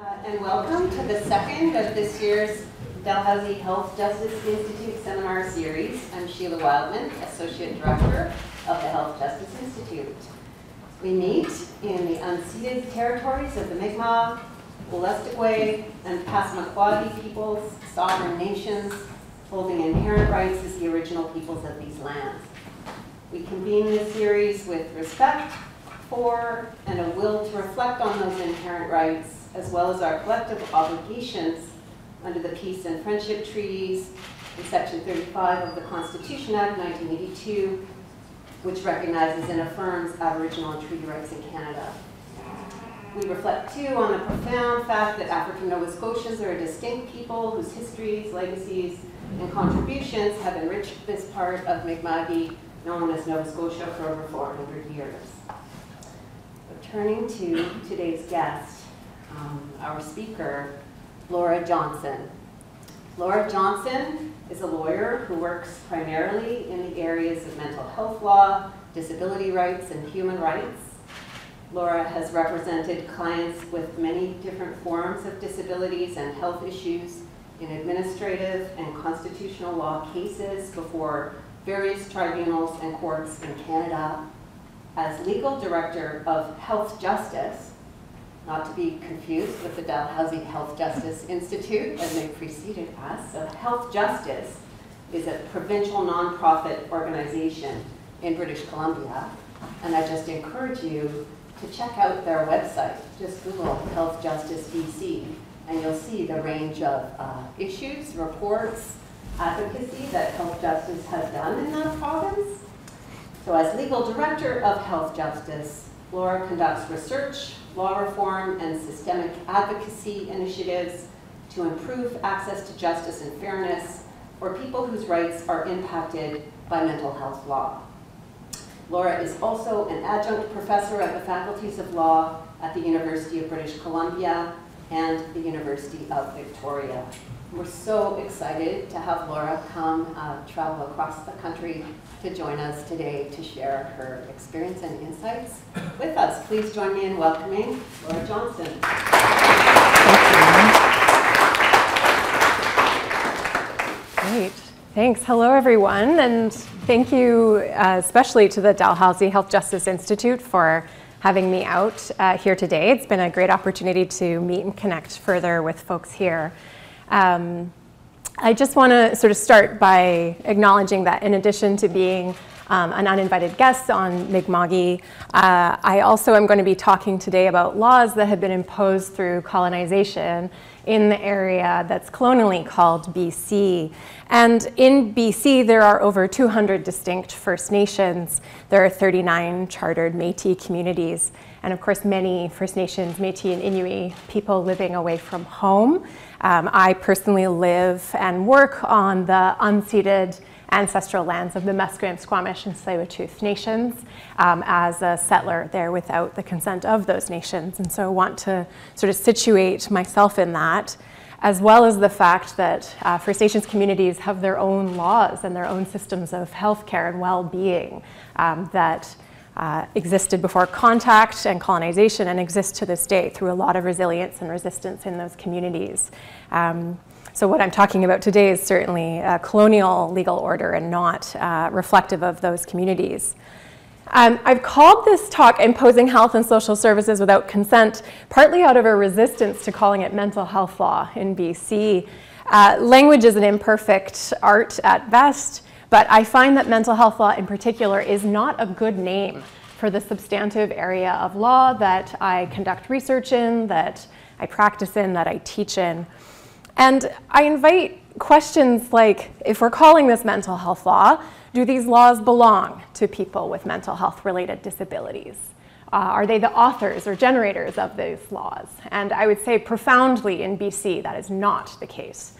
Uh, and welcome to the second of this year's Dalhousie Health Justice Institute seminar series. I'm Sheila Wildman, Associate Director of the Health Justice Institute. We meet in the unceded territories of the Mi'kmaq, Wolastoqey, and Passamaquoddy peoples, sovereign nations, holding inherent rights as the original peoples of these lands. We convene this series with respect for and a will to reflect on those inherent rights as well as our collective obligations under the Peace and Friendship Treaties in Section 35 of the Constitution Act 1982, which recognizes and affirms Aboriginal and treaty rights in Canada. We reflect too on the profound fact that African Nova Scotians are a distinct people whose histories, legacies, and contributions have enriched this part of Mi'kma'ki known as Nova Scotia for over 400 years. But turning to today's guest, um, our speaker, Laura Johnston. Laura Johnston is a lawyer who works primarily in the areas of mental health law, disability rights, and human rights. Laura has represented clients with many different forms of disabilities and health issues in administrative and constitutional law cases before various tribunals and courts in Canada. As legal director of Health Justice, not to be confused with the Dalhousie Health Justice Institute as they preceded us. So Health Justice is a provincial nonprofit organization in British Columbia. And I just encourage you to check out their website. Just Google Health Justice BC and you'll see the range of uh, issues, reports, advocacy that Health Justice has done in that province. So as legal director of Health Justice, Laura conducts research, law reform, and systemic advocacy initiatives to improve access to justice and fairness for people whose rights are impacted by mental health law. Laura is also an adjunct professor at the faculties of law at the University of British Columbia and the University of Victoria. We're so excited to have Laura come uh, travel across the country to join us today to share her experience and insights with us. Please join me in welcoming Laura Johnston. Great. Thanks. Hello, everyone. And thank you uh, especially to the Dalhousie Health Justice Institute for having me out uh, here today. It's been a great opportunity to meet and connect further with folks here. Um, I just want to sort of start by acknowledging that in addition to being um, an uninvited guest on Mi'kma'ki, uh, I also am going to be talking today about laws that have been imposed through colonization in the area that's colonially called BC. And in BC, there are over 200 distinct First Nations. There are 39 chartered Métis communities. And of course, many First Nations, Métis and Inuit people living away from home. Um, I personally live and work on the unceded ancestral lands of the Musqueam, Squamish, and tsleil nations um, as a settler there without the consent of those nations. And so I want to sort of situate myself in that, as well as the fact that uh, First Nations communities have their own laws and their own systems of healthcare and well-being um, that uh, existed before contact and colonization and exist to this day through a lot of resilience and resistance in those communities. Um, so what I'm talking about today is certainly a colonial legal order and not uh, reflective of those communities. Um, I've called this talk Imposing Health and Social Services Without Consent, partly out of a resistance to calling it mental health law in BC. Uh, language is an imperfect art at best, but I find that mental health law in particular is not a good name for the substantive area of law that I conduct research in, that I practice in, that I teach in. And I invite questions like, if we're calling this mental health law, do these laws belong to people with mental health related disabilities? Uh, are they the authors or generators of these laws? And I would say profoundly in BC, that is not the case.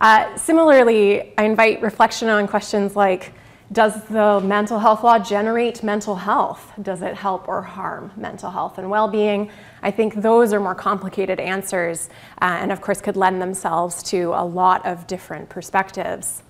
Uh, similarly, I invite reflection on questions like, does the mental health law generate mental health? Does it help or harm mental health and well-being? I think those are more complicated answers uh, and of course could lend themselves to a lot of different perspectives.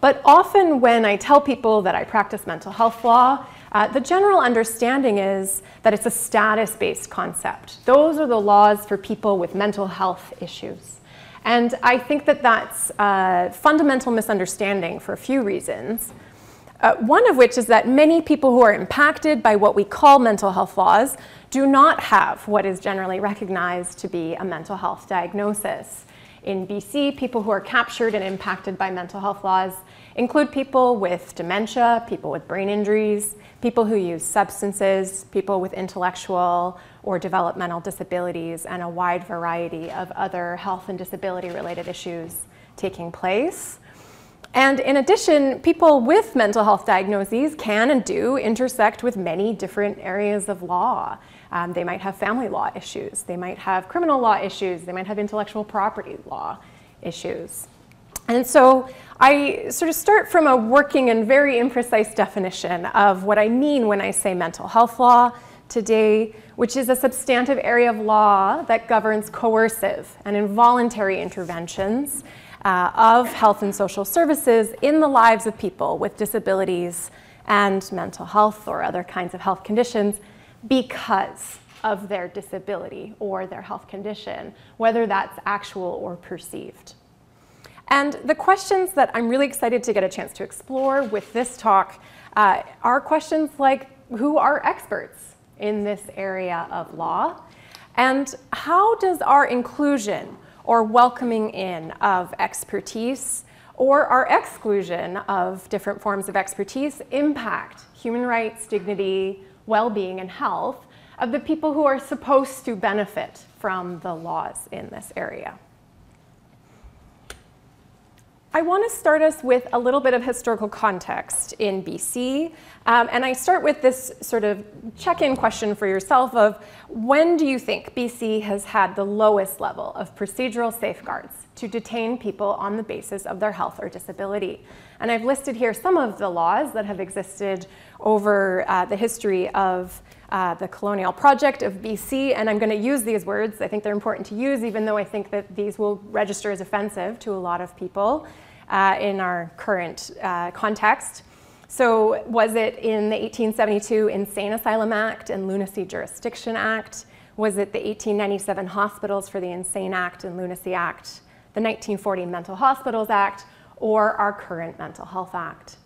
But often when I tell people that I practice mental health law, Uh, the general understanding is that it's a status based concept. Those are the laws for people with mental health issues. And I think that that's a fundamental misunderstanding for a few reasons. Uh, one of which is that many people who are impacted by what we call mental health laws do not have what is generally recognized to be a mental health diagnosis. In BC, people who are captured and impacted by mental health laws include people with dementia, people with brain injuries, people who use substances, people with intellectual or developmental disabilities, and a wide variety of other health and disability related issues taking place. And in addition, people with mental health diagnoses can and do intersect with many different areas of law. Um, they might have family law issues, they might have criminal law issues, they might have intellectual property law issues. And so I sort of start from a working and very imprecise definition of what I mean when I say mental health law today, which is a substantive area of law that governs coercive and involuntary interventions uh, of health and social services in the lives of people with disabilities and mental health or other kinds of health conditions because of their disability or their health condition, whether that's actual or perceived. And the questions that I'm really excited to get a chance to explore with this talk uh, are questions like who are experts in this area of law? And how does our inclusion or welcoming in of expertise or our exclusion of different forms of expertise impact human rights, dignity, well being, and health of the people who are supposed to benefit from the laws in this area? I want to start us with a little bit of historical context in BC. Um, and I start with this sort of check in question for yourself of when do you think BC has had the lowest level of procedural safeguards to detain people on the basis of their health or disability? And I've listed here some of the laws that have existed over uh, the history of uh, the colonial project of BC, and I'm going to use these words. I think they're important to use, even though I think that these will register as offensive to a lot of people uh, in our current uh, context. So, was it in the 1872 Insane Asylum Act and Lunacy Jurisdiction Act? Was it the 1897 Hospitals for the Insane Act and Lunacy Act, the 1940 Mental Hospitals Act, or our current Mental Health Act?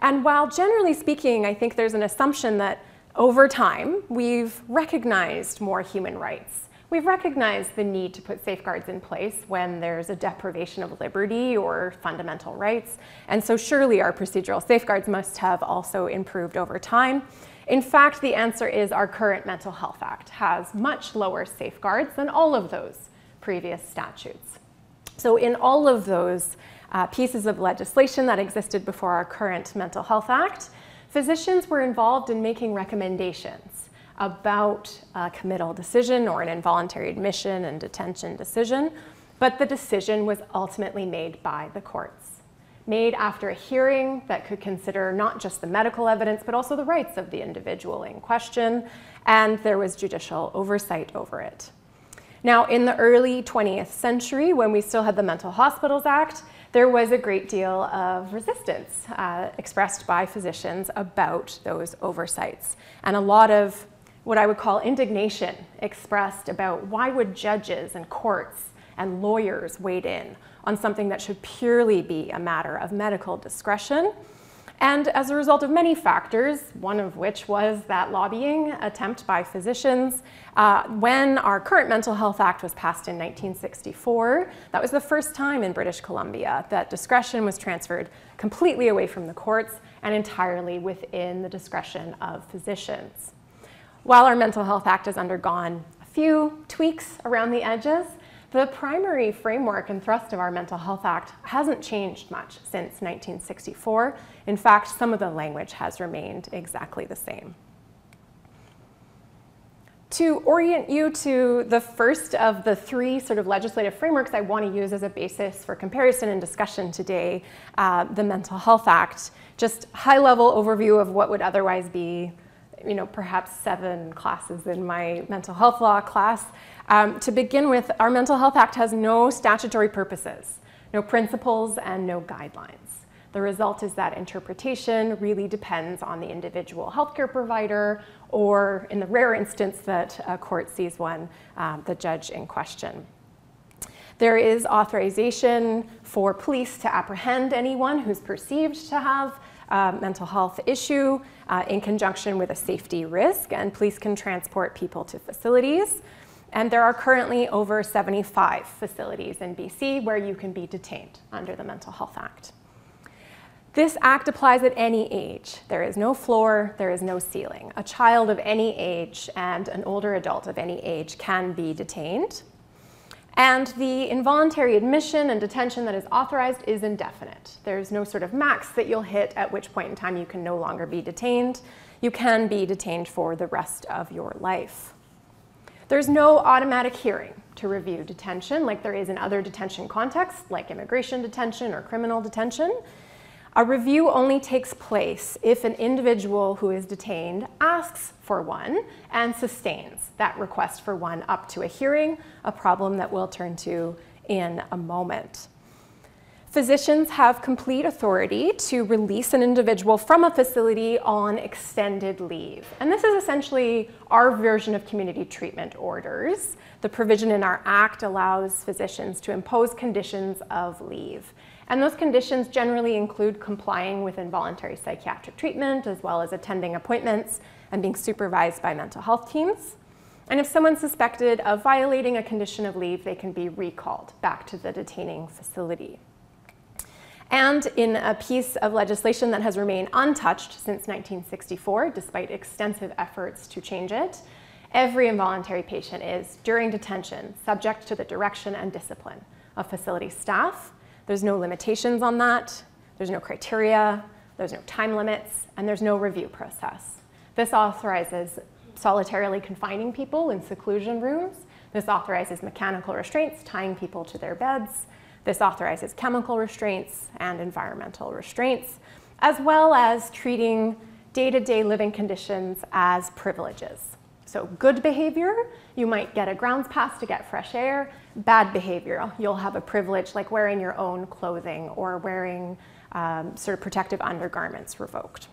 And while generally speaking, I think there's an assumption that over time, we've recognized more human rights. We've recognized the need to put safeguards in place when there's a deprivation of liberty or fundamental rights. And so surely our procedural safeguards must have also improved over time. In fact, the answer is our current Mental Health Act has much lower safeguards than all of those previous statutes. So in all of those uh, pieces of legislation that existed before our current Mental Health Act, physicians were involved in making recommendations about a committal decision or an involuntary admission and detention decision, but the decision was ultimately made by the courts. Made after a hearing that could consider not just the medical evidence, but also the rights of the individual in question, and there was judicial oversight over it. Now, in the early 20th century, when we still had the Mental Hospitals Act, there was a great deal of resistance uh, expressed by physicians about those oversights, and a lot of what I would call indignation expressed about why would judges and courts and lawyers wade in on something that should purely be a matter of medical discretion and as a result of many factors, one of which was that lobbying attempt by physicians. Uh, when our current Mental Health Act was passed in 1964, that was the first time in British Columbia that discretion was transferred completely away from the courts and entirely within the discretion of physicians. While our Mental Health Act has undergone a few tweaks around the edges, the primary framework and thrust of our Mental Health Act hasn't changed much since 1964. In fact, some of the language has remained exactly the same. To orient you to the first of the three sort of legislative frameworks I want to use as a basis for comparison and discussion today, uh, the Mental Health Act, just high level overview of what would otherwise be you know, perhaps seven classes in my mental health law class. Um, to begin with, our Mental Health Act has no statutory purposes, no principles, and no guidelines. The result is that interpretation really depends on the individual healthcare provider, or in the rare instance that a court sees one, um, the judge in question. There is authorization for police to apprehend anyone who's perceived to have a mental health issue uh, in conjunction with a safety risk, and police can transport people to facilities. And there are currently over 75 facilities in BC where you can be detained under the Mental Health Act. This act applies at any age. There is no floor, there is no ceiling. A child of any age and an older adult of any age can be detained. And the involuntary admission and detention that is authorized is indefinite. There's no sort of max that you'll hit at which point in time you can no longer be detained. You can be detained for the rest of your life. There's no automatic hearing to review detention like there is in other detention contexts, like immigration detention or criminal detention. A review only takes place if an individual who is detained asks for one and sustains that request for one up to a hearing, a problem that we'll turn to in a moment. Physicians have complete authority to release an individual from a facility on extended leave. And this is essentially our version of community treatment orders. The provision in our act allows physicians to impose conditions of leave. And those conditions generally include complying with involuntary psychiatric treatment, as well as attending appointments and being supervised by mental health teams. And if someone's suspected of violating a condition of leave, they can be recalled back to the detaining facility. And in a piece of legislation that has remained untouched since 1964, despite extensive efforts to change it, every involuntary patient is, during detention, subject to the direction and discipline of facility staff there's no limitations on that. There's no criteria. There's no time limits. And there's no review process. This authorizes solitarily confining people in seclusion rooms. This authorizes mechanical restraints, tying people to their beds. This authorizes chemical restraints and environmental restraints, as well as treating day-to-day -day living conditions as privileges. So good behavior, you might get a grounds pass to get fresh air. Bad behavior, you'll have a privilege like wearing your own clothing or wearing um, sort of protective undergarments revoked.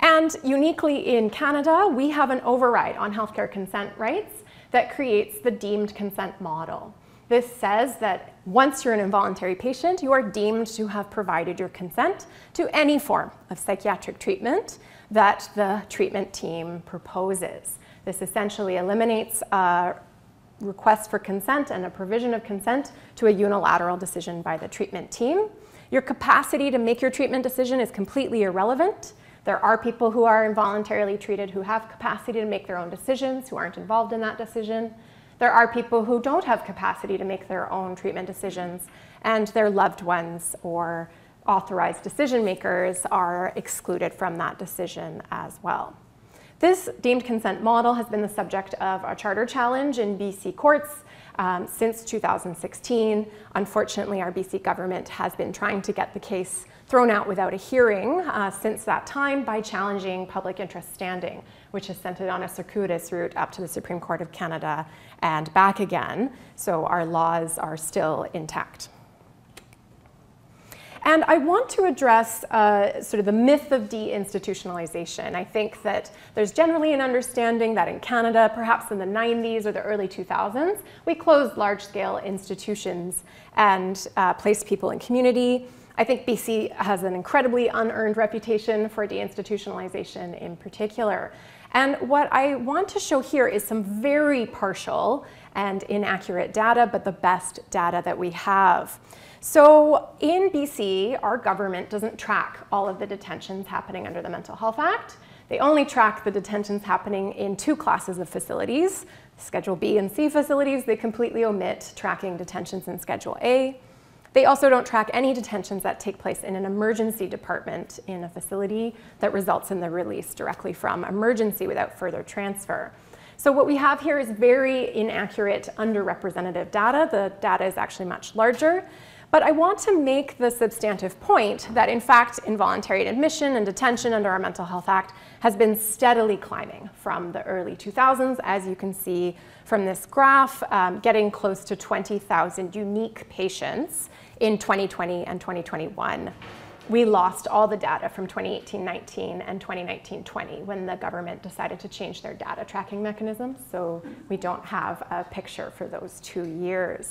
And uniquely in Canada, we have an override on healthcare consent rights that creates the deemed consent model. This says that once you're an involuntary patient, you are deemed to have provided your consent to any form of psychiatric treatment that the treatment team proposes. This essentially eliminates a request for consent and a provision of consent to a unilateral decision by the treatment team. Your capacity to make your treatment decision is completely irrelevant. There are people who are involuntarily treated who have capacity to make their own decisions, who aren't involved in that decision. There are people who don't have capacity to make their own treatment decisions, and their loved ones or authorized decision makers are excluded from that decision as well. This deemed consent model has been the subject of a charter challenge in BC courts um, since 2016. Unfortunately, our BC government has been trying to get the case thrown out without a hearing uh, since that time by challenging public interest standing, which is sent it on a circuitous route up to the Supreme Court of Canada and back again. So our laws are still intact. And I want to address uh, sort of the myth of deinstitutionalization. I think that there's generally an understanding that in Canada, perhaps in the 90s or the early 2000s, we closed large-scale institutions and uh, placed people in community. I think BC has an incredibly unearned reputation for deinstitutionalization in particular. And what I want to show here is some very partial and inaccurate data, but the best data that we have. So in BC, our government doesn't track all of the detentions happening under the Mental Health Act. They only track the detentions happening in two classes of facilities, Schedule B and C facilities. They completely omit tracking detentions in Schedule A. They also don't track any detentions that take place in an emergency department in a facility that results in the release directly from emergency without further transfer. So what we have here is very inaccurate, underrepresentative data. The data is actually much larger. But I want to make the substantive point that, in fact, involuntary admission and detention under our Mental Health Act has been steadily climbing from the early 2000s, as you can see from this graph, um, getting close to 20,000 unique patients in 2020 and 2021. We lost all the data from 2018-19 and 2019-20 when the government decided to change their data tracking mechanism, so we don't have a picture for those two years.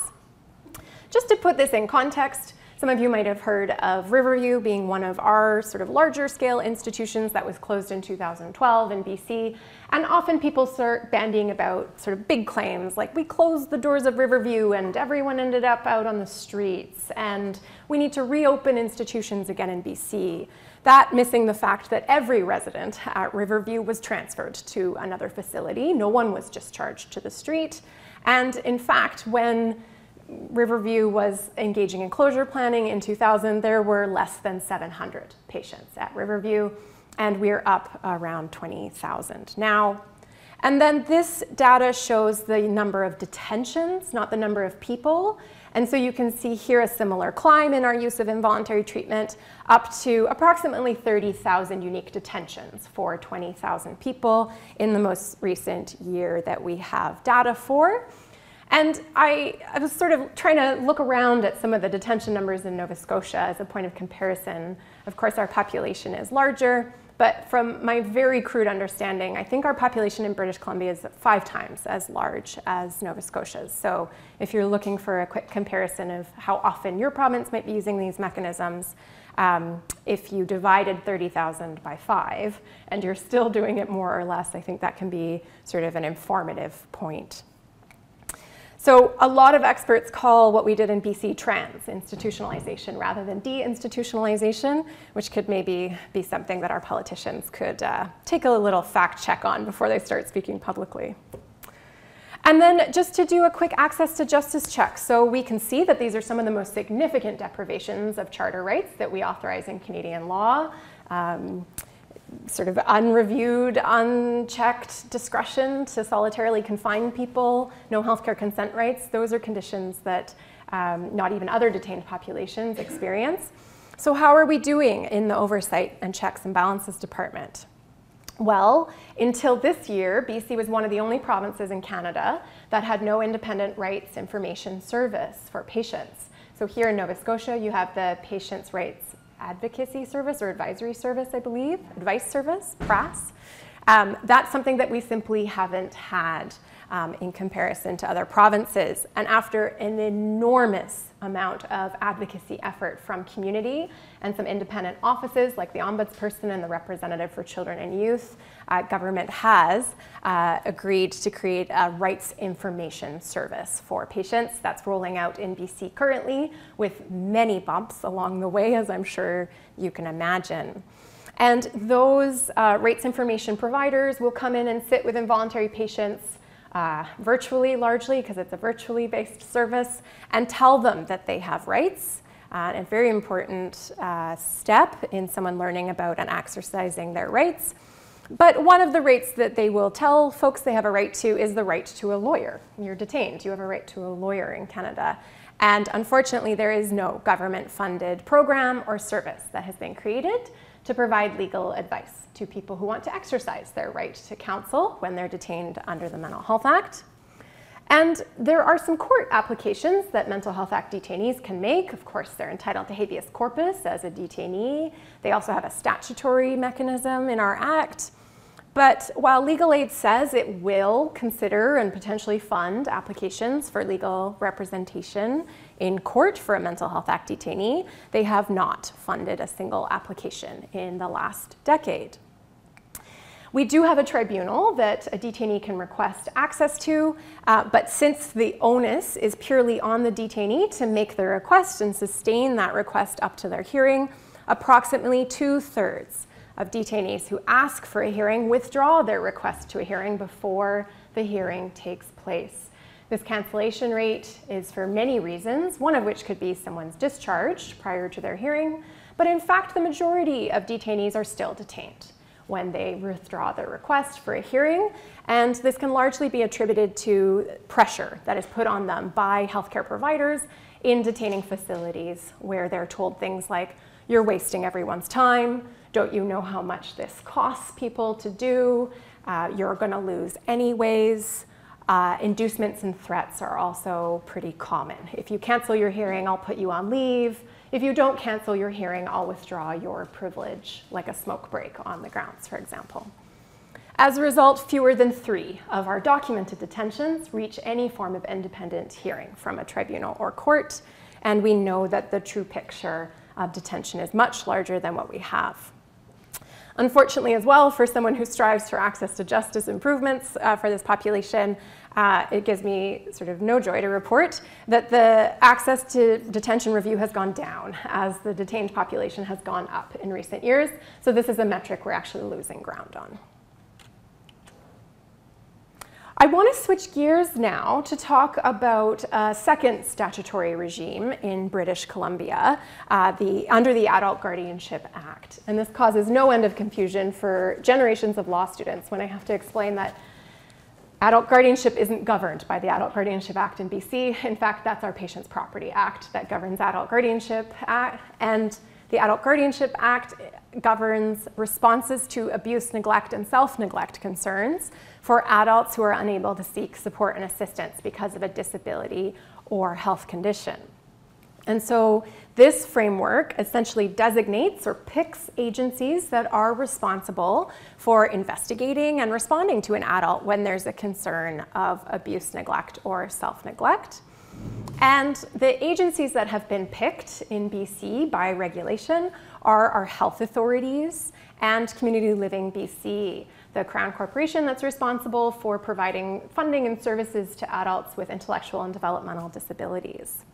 Just to put this in context, some of you might have heard of Riverview being one of our sort of larger scale institutions that was closed in 2012 in BC. And often people start bandying about sort of big claims like we closed the doors of Riverview and everyone ended up out on the streets and we need to reopen institutions again in BC. That missing the fact that every resident at Riverview was transferred to another facility. No one was discharged to the street. And in fact, when Riverview was engaging in closure planning in 2000, there were less than 700 patients at Riverview, and we're up around 20,000 now. And then this data shows the number of detentions, not the number of people. And so you can see here a similar climb in our use of involuntary treatment up to approximately 30,000 unique detentions for 20,000 people in the most recent year that we have data for. And I, I, was sort of trying to look around at some of the detention numbers in Nova Scotia as a point of comparison. Of course, our population is larger, but from my very crude understanding, I think our population in British Columbia is five times as large as Nova Scotia's. So if you're looking for a quick comparison of how often your province might be using these mechanisms, um, if you divided 30,000 by five and you're still doing it more or less, I think that can be sort of an informative point. So a lot of experts call what we did in BC trans institutionalization rather than deinstitutionalization, which could maybe be something that our politicians could uh, take a little fact check on before they start speaking publicly. And then just to do a quick access to justice check. So we can see that these are some of the most significant deprivations of charter rights that we authorize in Canadian law. Um, sort of unreviewed, unchecked discretion to solitarily confine people, no healthcare consent rights. Those are conditions that um, not even other detained populations experience. So how are we doing in the Oversight and Checks and Balances Department? Well, until this year, BC was one of the only provinces in Canada that had no independent rights information service for patients. So here in Nova Scotia, you have the Patients' Rights advocacy service or advisory service, I believe, advice service, PRAS. Um, that's something that we simply haven't had um, in comparison to other provinces. And after an enormous amount of advocacy effort from community and some independent offices like the Ombudsperson and the Representative for Children and Youth, uh, government has uh, agreed to create a rights information service for patients. That's rolling out in BC currently with many bumps along the way, as I'm sure you can imagine. And those uh, rights information providers will come in and sit with involuntary patients uh, virtually largely because it's a virtually based service and tell them that they have rights. Uh, a very important uh, step in someone learning about and exercising their rights. But one of the rights that they will tell folks they have a right to is the right to a lawyer. You're detained, you have a right to a lawyer in Canada. And unfortunately, there is no government funded program or service that has been created to provide legal advice to people who want to exercise their right to counsel when they're detained under the Mental Health Act. And there are some court applications that Mental Health Act detainees can make. Of course, they're entitled to habeas corpus as a detainee. They also have a statutory mechanism in our Act. But while legal aid says it will consider and potentially fund applications for legal representation in court for a Mental Health Act detainee, they have not funded a single application in the last decade. We do have a tribunal that a detainee can request access to, uh, but since the onus is purely on the detainee to make the request and sustain that request up to their hearing, approximately two thirds of detainees who ask for a hearing withdraw their request to a hearing before the hearing takes place. This cancellation rate is for many reasons, one of which could be someone's discharged prior to their hearing, but in fact the majority of detainees are still detained. When they withdraw their request for a hearing. And this can largely be attributed to pressure that is put on them by healthcare providers in detaining facilities where they're told things like, you're wasting everyone's time, don't you know how much this costs people to do, uh, you're going to lose anyways. Uh, inducements and threats are also pretty common. If you cancel your hearing, I'll put you on leave. If you don't cancel your hearing, I'll withdraw your privilege, like a smoke break on the grounds, for example. As a result, fewer than three of our documented detentions reach any form of independent hearing from a tribunal or court, and we know that the true picture of detention is much larger than what we have. Unfortunately, as well, for someone who strives for access to justice improvements uh, for this population, uh, it gives me sort of no joy to report that the access to detention review has gone down as the detained population has gone up in recent years. So this is a metric we're actually losing ground on. I want to switch gears now to talk about a second statutory regime in British Columbia uh, the, under the Adult Guardianship Act. And this causes no end of confusion for generations of law students when I have to explain that adult guardianship isn't governed by the Adult Guardianship Act in BC. In fact, that's our Patients Property Act that governs adult guardianship. And the Adult Guardianship Act governs responses to abuse, neglect, and self neglect concerns for adults who are unable to seek support and assistance because of a disability or health condition. And so this framework essentially designates or picks agencies that are responsible for investigating and responding to an adult when there's a concern of abuse, neglect, or self neglect. And the agencies that have been picked in BC by regulation are our health authorities and Community Living BC the Crown Corporation that's responsible for providing funding and services to adults with intellectual and developmental disabilities.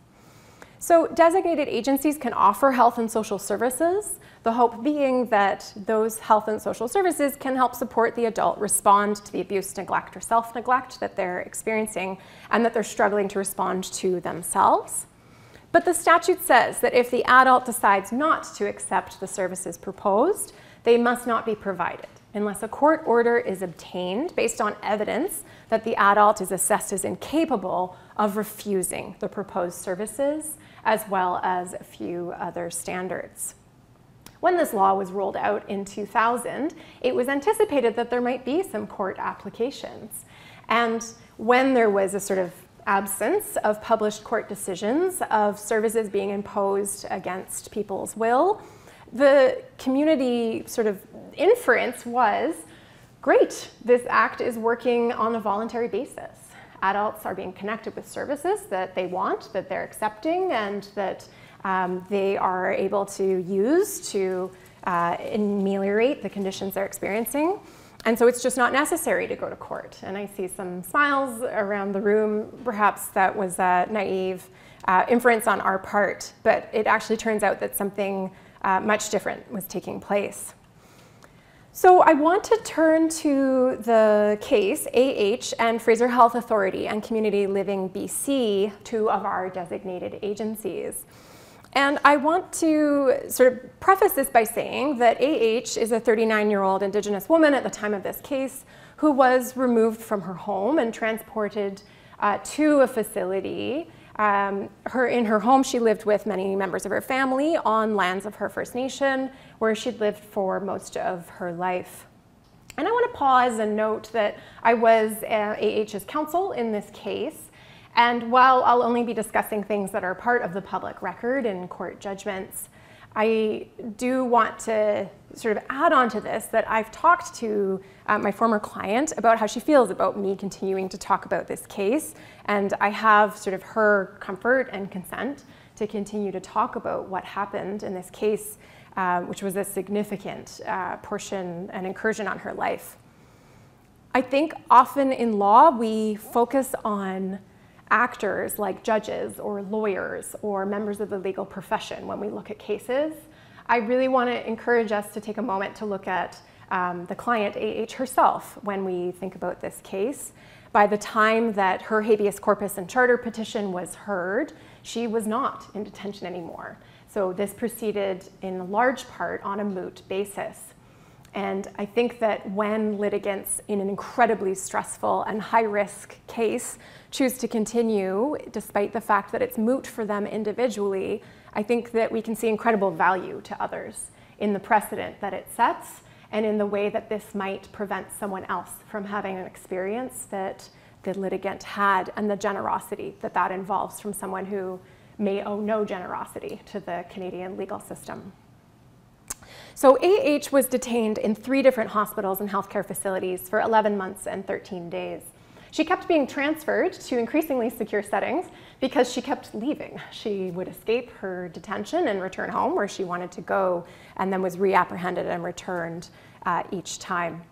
So designated agencies can offer health and social services, the hope being that those health and social services can help support the adult respond to the abuse, neglect, or self-neglect that they're experiencing and that they're struggling to respond to themselves. But the statute says that if the adult decides not to accept the services proposed, they must not be provided unless a court order is obtained based on evidence that the adult is assessed as incapable of refusing the proposed services, as well as a few other standards. When this law was rolled out in 2000, it was anticipated that there might be some court applications. And when there was a sort of absence of published court decisions of services being imposed against people's will, the community sort of inference was great, this act is working on a voluntary basis. Adults are being connected with services that they want, that they're accepting, and that um, they are able to use to uh, ameliorate the conditions they're experiencing. And so it's just not necessary to go to court. And I see some smiles around the room. Perhaps that was a naive uh, inference on our part, but it actually turns out that something uh, much different was taking place. So I want to turn to the case AH and Fraser Health Authority and Community Living BC, two of our designated agencies. And I want to sort of preface this by saying that AH is a 39-year-old Indigenous woman at the time of this case who was removed from her home and transported uh, to a facility um, her, in her home, she lived with many members of her family on lands of her First Nation, where she'd lived for most of her life. And I want to pause and note that I was AH's counsel in this case. And while I'll only be discussing things that are part of the public record in court judgments, I do want to sort of add on to this that I've talked to uh, my former client about how she feels about me continuing to talk about this case. And I have sort of her comfort and consent to continue to talk about what happened in this case, uh, which was a significant uh, portion and incursion on her life. I think often in law we focus on actors like judges or lawyers or members of the legal profession when we look at cases. I really want to encourage us to take a moment to look at um, the client, AH herself, when we think about this case. By the time that her habeas corpus and charter petition was heard, she was not in detention anymore. So this proceeded in large part on a moot basis. And I think that when litigants in an incredibly stressful and high risk case choose to continue, despite the fact that it's moot for them individually, I think that we can see incredible value to others in the precedent that it sets and in the way that this might prevent someone else from having an experience that the litigant had and the generosity that that involves from someone who may owe no generosity to the Canadian legal system. So AH was detained in three different hospitals and healthcare facilities for 11 months and 13 days. She kept being transferred to increasingly secure settings because she kept leaving. She would escape her detention and return home where she wanted to go, and then was reapprehended and returned uh, each time.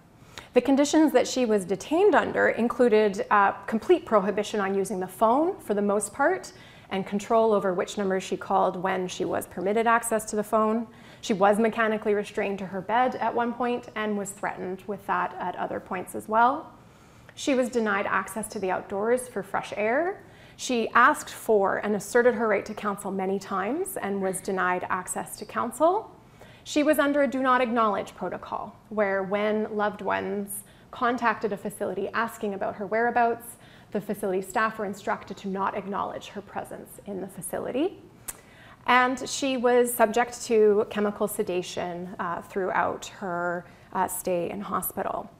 The conditions that she was detained under included uh, complete prohibition on using the phone for the most part, and control over which numbers she called when she was permitted access to the phone. She was mechanically restrained to her bed at one point and was threatened with that at other points as well. She was denied access to the outdoors for fresh air. She asked for and asserted her right to counsel many times and was denied access to counsel. She was under a do not acknowledge protocol, where when loved ones contacted a facility asking about her whereabouts, the facility staff were instructed to not acknowledge her presence in the facility. And she was subject to chemical sedation uh, throughout her uh, stay in hospital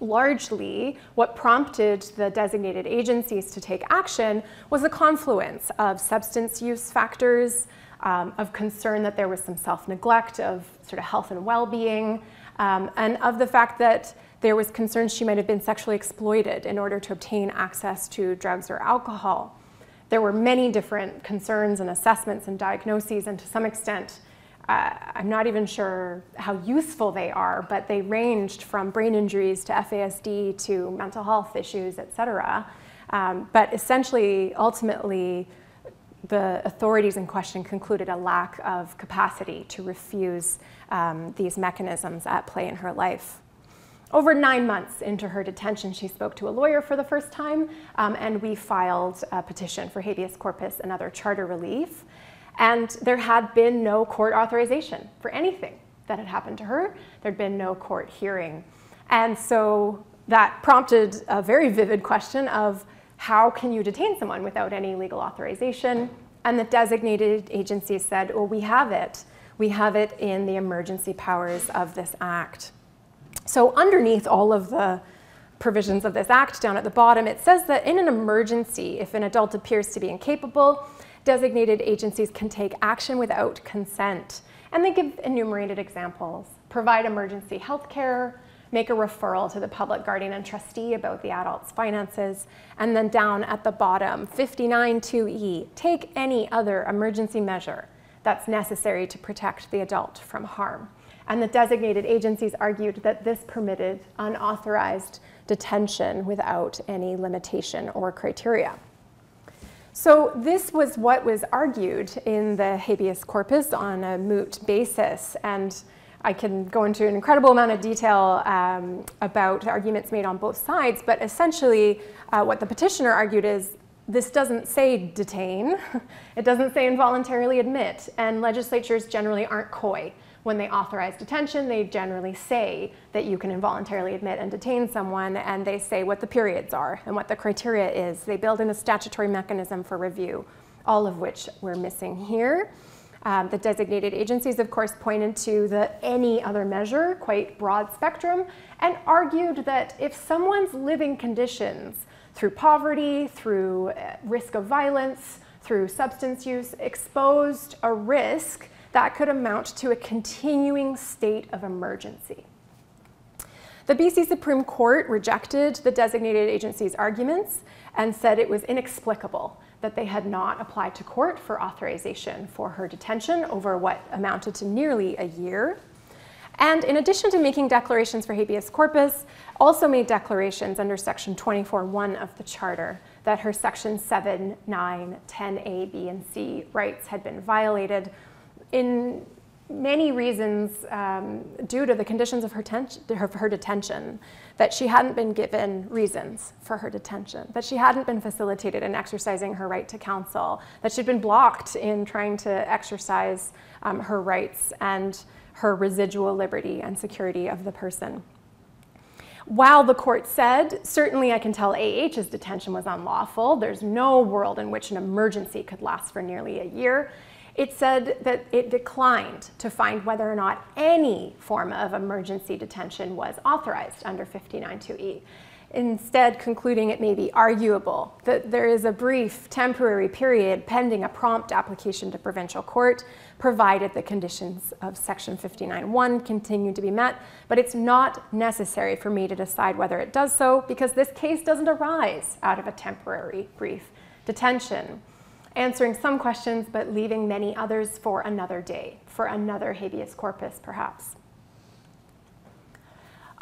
largely what prompted the designated agencies to take action was a confluence of substance use factors, um, of concern that there was some self-neglect, of sort of health and well-being, um, and of the fact that there was concern she might have been sexually exploited in order to obtain access to drugs or alcohol. There were many different concerns and assessments and diagnoses, and to some extent, uh, I'm not even sure how useful they are, but they ranged from brain injuries to FASD to mental health issues, et cetera. Um, but essentially, ultimately, the authorities in question concluded a lack of capacity to refuse um, these mechanisms at play in her life. Over nine months into her detention, she spoke to a lawyer for the first time, um, and we filed a petition for habeas corpus and other charter relief. And there had been no court authorization for anything that had happened to her. There'd been no court hearing. And so that prompted a very vivid question of how can you detain someone without any legal authorization? And the designated agency said, well, we have it. We have it in the emergency powers of this act. So underneath all of the provisions of this act down at the bottom, it says that in an emergency, if an adult appears to be incapable, designated agencies can take action without consent. And they give enumerated examples. Provide emergency health care, make a referral to the public guardian and trustee about the adult's finances, and then down at the bottom, 59.2e, take any other emergency measure that's necessary to protect the adult from harm. And the designated agencies argued that this permitted unauthorized detention without any limitation or criteria. So this was what was argued in the habeas corpus on a moot basis. And I can go into an incredible amount of detail um, about arguments made on both sides, but essentially uh, what the petitioner argued is this doesn't say detain, it doesn't say involuntarily admit, and legislatures generally aren't coy when they authorize detention, they generally say that you can involuntarily admit and detain someone, and they say what the periods are and what the criteria is. They build in a statutory mechanism for review, all of which we're missing here. Um, the designated agencies, of course, pointed to the any other measure, quite broad spectrum, and argued that if someone's living conditions through poverty, through uh, risk of violence, through substance use, exposed a risk that could amount to a continuing state of emergency. The BC Supreme Court rejected the designated agency's arguments and said it was inexplicable that they had not applied to court for authorization for her detention over what amounted to nearly a year. And in addition to making declarations for habeas corpus, also made declarations under section 24.1 of the charter that her section 7, 9, 10a, b, and c rights had been violated in many reasons um, due to the conditions of her, her, detention, that she hadn't been given reasons for her detention, that she hadn't been facilitated in exercising her right to counsel, that she'd been blocked in trying to exercise um, her rights, and her residual liberty and security of the person. While the court said, certainly I can tell AH's detention was unlawful, there's no world in which an emergency could last for nearly a year, it said that it declined to find whether or not any form of emergency detention was authorized under 592E instead concluding it may be arguable that there is a brief temporary period pending a prompt application to provincial court, provided the conditions of Section 59.1 continue to be met, but it's not necessary for me to decide whether it does so because this case doesn't arise out of a temporary brief detention. Answering some questions, but leaving many others for another day, for another habeas corpus, perhaps.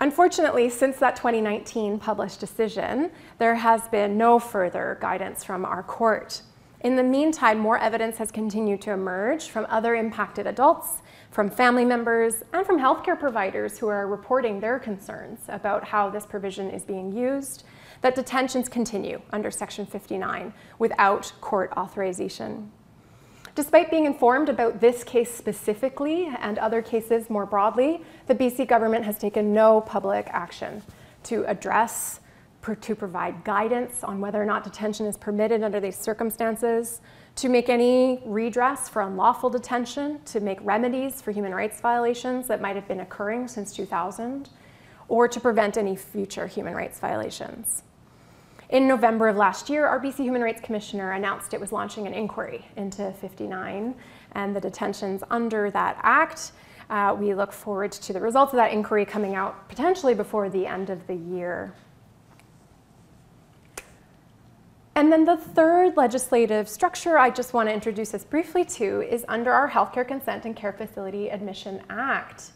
Unfortunately, since that 2019 published decision, there has been no further guidance from our court. In the meantime, more evidence has continued to emerge from other impacted adults, from family members, and from healthcare providers who are reporting their concerns about how this provision is being used, that detentions continue under Section 59 without court authorization. Despite being informed about this case specifically and other cases more broadly, the BC government has taken no public action to address, to provide guidance on whether or not detention is permitted under these circumstances, to make any redress for unlawful detention, to make remedies for human rights violations that might have been occurring since 2000, or to prevent any future human rights violations. In November of last year, our BC Human Rights Commissioner announced it was launching an inquiry into 59 and the detentions under that act. Uh, we look forward to the results of that inquiry coming out potentially before the end of the year. And then the third legislative structure I just want to introduce us briefly to is under our Healthcare Consent and Care Facility Admission Act.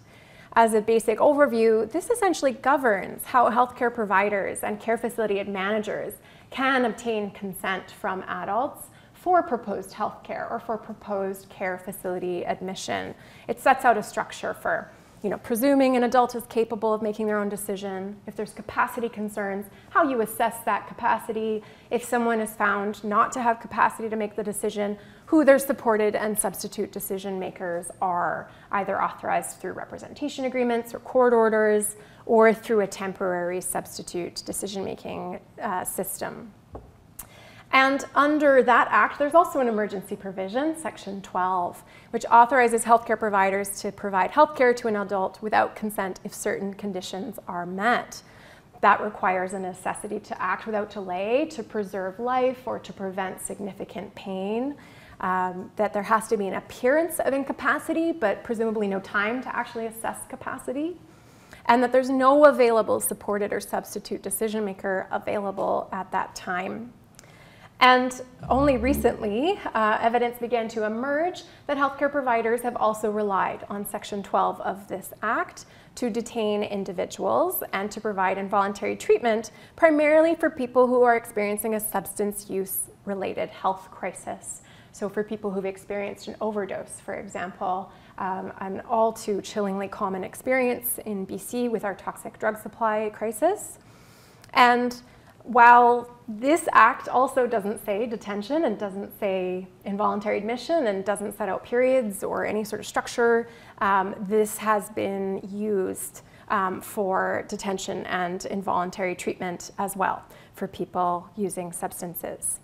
As a basic overview, this essentially governs how healthcare providers and care facility managers can obtain consent from adults for proposed healthcare or for proposed care facility admission. It sets out a structure for you know, presuming an adult is capable of making their own decision, if there's capacity concerns, how you assess that capacity, if someone is found not to have capacity to make the decision, who their supported and substitute decision makers are, either authorized through representation agreements or court orders, or through a temporary substitute decision making uh, system. And under that act, there's also an emergency provision, Section 12, which authorizes healthcare providers to provide healthcare to an adult without consent if certain conditions are met. That requires a necessity to act without delay to preserve life or to prevent significant pain. Um, that there has to be an appearance of incapacity, but presumably no time to actually assess capacity. And that there's no available supported or substitute decision maker available at that time. And only recently, uh, evidence began to emerge that healthcare providers have also relied on Section 12 of this Act to detain individuals and to provide involuntary treatment, primarily for people who are experiencing a substance use related health crisis. So, for people who've experienced an overdose, for example, um, an all too chillingly common experience in BC with our toxic drug supply crisis. And while this act also doesn't say detention and doesn't say involuntary admission and doesn't set out periods or any sort of structure, um, this has been used um, for detention and involuntary treatment as well for people using substances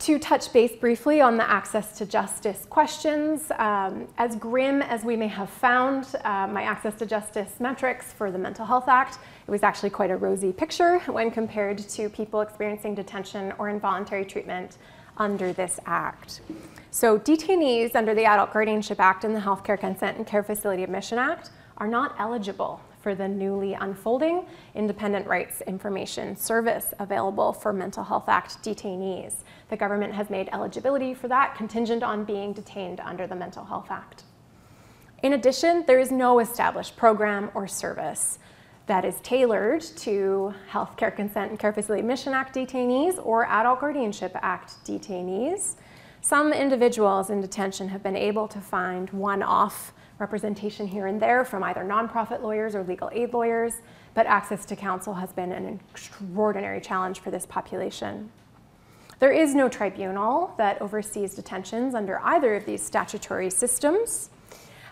to touch base briefly on the access to justice questions. Um, as grim as we may have found uh, my access to justice metrics for the Mental Health Act, it was actually quite a rosy picture when compared to people experiencing detention or involuntary treatment under this act. So detainees under the Adult Guardianship Act and the Healthcare Consent and Care Facility Admission Act are not eligible for the newly unfolding Independent Rights Information Service available for Mental Health Act detainees. The government has made eligibility for that contingent on being detained under the Mental Health Act. In addition, there is no established program or service that is tailored to Healthcare Consent and Care Facility Admission Act detainees or Adult Guardianship Act detainees. Some individuals in detention have been able to find one off representation here and there from either nonprofit lawyers or legal aid lawyers, but access to counsel has been an extraordinary challenge for this population. There is no tribunal that oversees detentions under either of these statutory systems.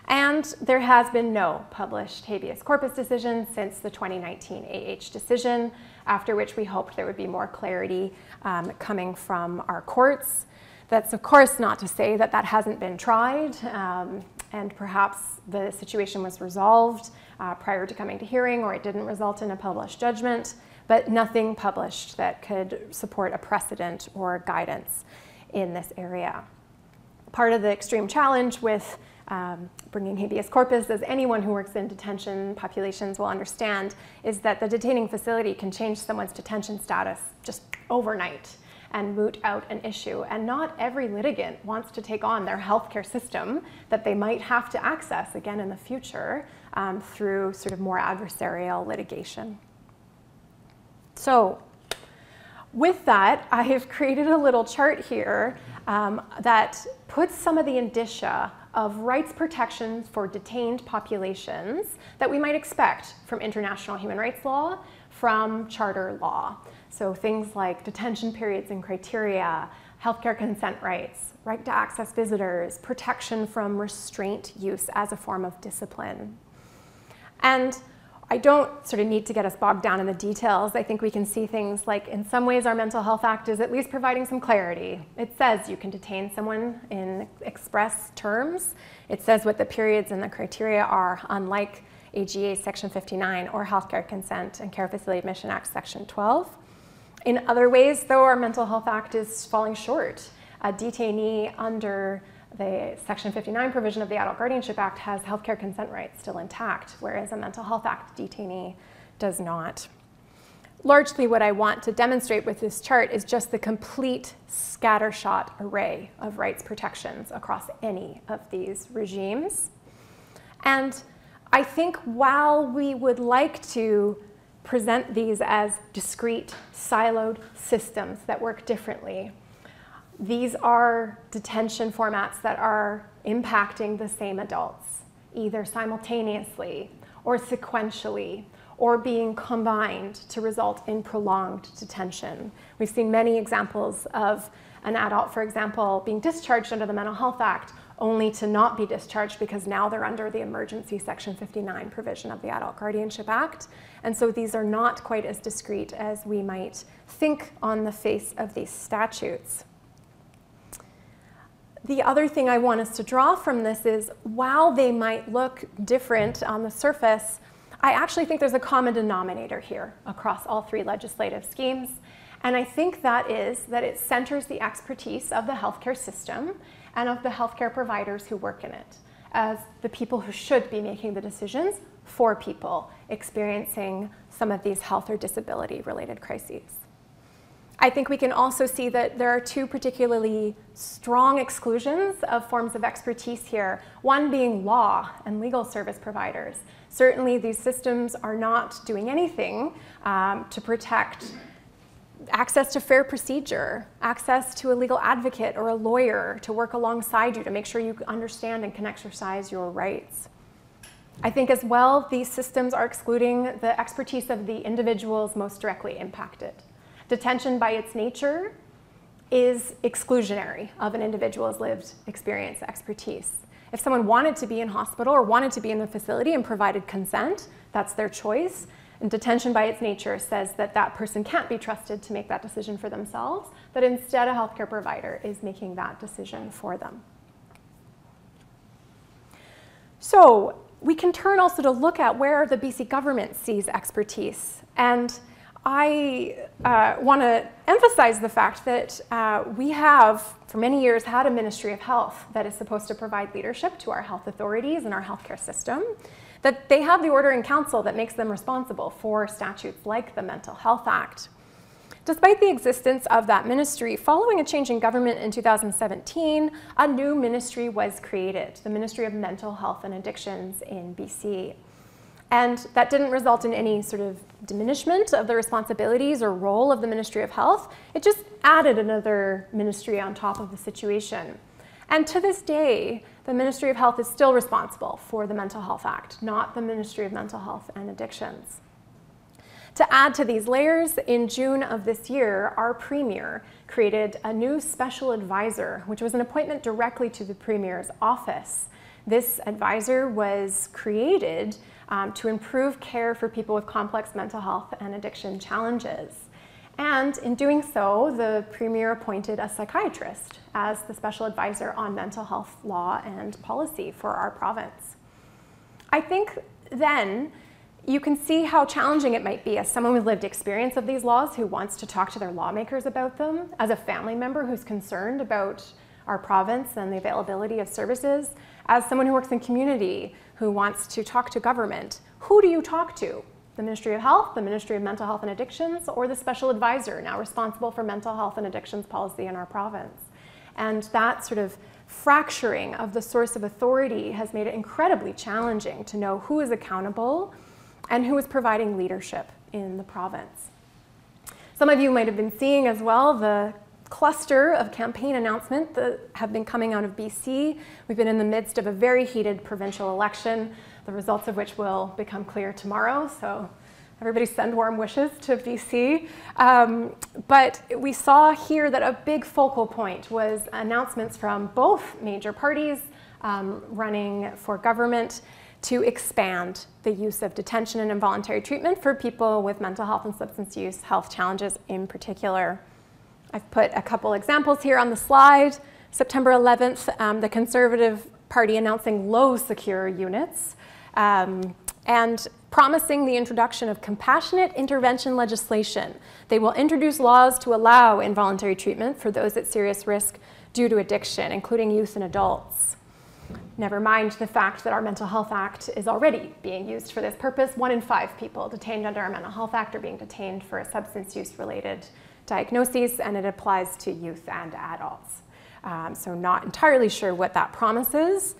And there has been no published habeas corpus decision since the 2019 AH decision, after which we hoped there would be more clarity um, coming from our courts. That's, of course, not to say that that hasn't been tried, um, and perhaps the situation was resolved uh, prior to coming to hearing, or it didn't result in a published judgment, but nothing published that could support a precedent or guidance in this area. Part of the extreme challenge with um, bringing habeas corpus, as anyone who works in detention populations will understand, is that the detaining facility can change someone's detention status just overnight and moot out an issue. And not every litigant wants to take on their healthcare system that they might have to access again in the future um, through sort of more adversarial litigation. So with that, I have created a little chart here um, that puts some of the indicia of rights protections for detained populations that we might expect from international human rights law, from charter law. So things like detention periods and criteria, healthcare consent rights, right to access visitors, protection from restraint use as a form of discipline. And I don't sort of need to get us bogged down in the details. I think we can see things like in some ways our Mental Health Act is at least providing some clarity. It says you can detain someone in express terms. It says what the periods and the criteria are, unlike AGA Section 59 or Healthcare Consent and Care Facility Admission Act Section 12. In other ways, though, our Mental Health Act is falling short. A detainee under the Section 59 provision of the Adult Guardianship Act has healthcare consent rights still intact, whereas a Mental Health Act detainee does not. Largely what I want to demonstrate with this chart is just the complete scattershot array of rights protections across any of these regimes. And I think while we would like to present these as discrete, siloed systems that work differently. These are detention formats that are impacting the same adults, either simultaneously or sequentially or being combined to result in prolonged detention. We've seen many examples of an adult, for example, being discharged under the Mental Health Act only to not be discharged because now they're under the emergency Section 59 provision of the Adult Guardianship Act. And so these are not quite as discrete as we might think on the face of these statutes. The other thing I want us to draw from this is while they might look different on the surface, I actually think there's a common denominator here across all three legislative schemes. And I think that is that it centers the expertise of the healthcare system and of the healthcare providers who work in it as the people who should be making the decisions for people experiencing some of these health or disability related crises. I think we can also see that there are two particularly strong exclusions of forms of expertise here, one being law and legal service providers. Certainly these systems are not doing anything um, to protect access to fair procedure, access to a legal advocate or a lawyer to work alongside you to make sure you understand and can exercise your rights. I think as well, these systems are excluding the expertise of the individuals most directly impacted. Detention by its nature is exclusionary of an individual's lived experience, expertise. If someone wanted to be in hospital or wanted to be in the facility and provided consent, that's their choice. And detention by its nature says that that person can't be trusted to make that decision for themselves, but instead a healthcare provider is making that decision for them. So we can turn also to look at where the BC government sees expertise. And I uh, want to emphasize the fact that uh, we have, for many years, had a Ministry of Health that is supposed to provide leadership to our health authorities and our healthcare system that they have the order in council that makes them responsible for statutes like the Mental Health Act. Despite the existence of that ministry, following a change in government in 2017, a new ministry was created, the Ministry of Mental Health and Addictions in BC. And that didn't result in any sort of diminishment of the responsibilities or role of the Ministry of Health. It just added another ministry on top of the situation. And to this day, the Ministry of Health is still responsible for the Mental Health Act, not the Ministry of Mental Health and Addictions. To add to these layers, in June of this year, our Premier created a new special advisor, which was an appointment directly to the Premier's office This advisor was created um, to improve care for people with complex mental health and addiction challenges. And in doing so, the Premier appointed a psychiatrist as the special advisor on mental health law and policy for our province. I think then you can see how challenging it might be as someone with lived experience of these laws who wants to talk to their lawmakers about them, as a family member who's concerned about our province and the availability of services, as someone who works in community who wants to talk to government. Who do you talk to? The Ministry of Health, the Ministry of Mental Health and Addictions, or the special advisor now responsible for mental health and addictions policy in our province? And that sort of fracturing of the source of authority has made it incredibly challenging to know who is accountable and who is providing leadership in the province. Some of you might have been seeing as well the cluster of campaign announcements that have been coming out of BC. We've been in the midst of a very heated provincial election, the results of which will become clear tomorrow. So everybody send warm wishes to BC. Um, but we saw here that a big focal point was announcements from both major parties um, running for government to expand the use of detention and involuntary treatment for people with mental health and substance use health challenges in particular. I've put a couple examples here on the slide. September 11th, um, the Conservative Party announcing low secure units um, and promising the introduction of compassionate intervention legislation. They will introduce laws to allow involuntary treatment for those at serious risk due to addiction, including youth and adults. Never mind the fact that our Mental Health Act is already being used for this purpose. One in five people detained under our Mental Health Act are being detained for a substance use related diagnosis, and it applies to youth and adults. Um, so, not entirely sure what that promises.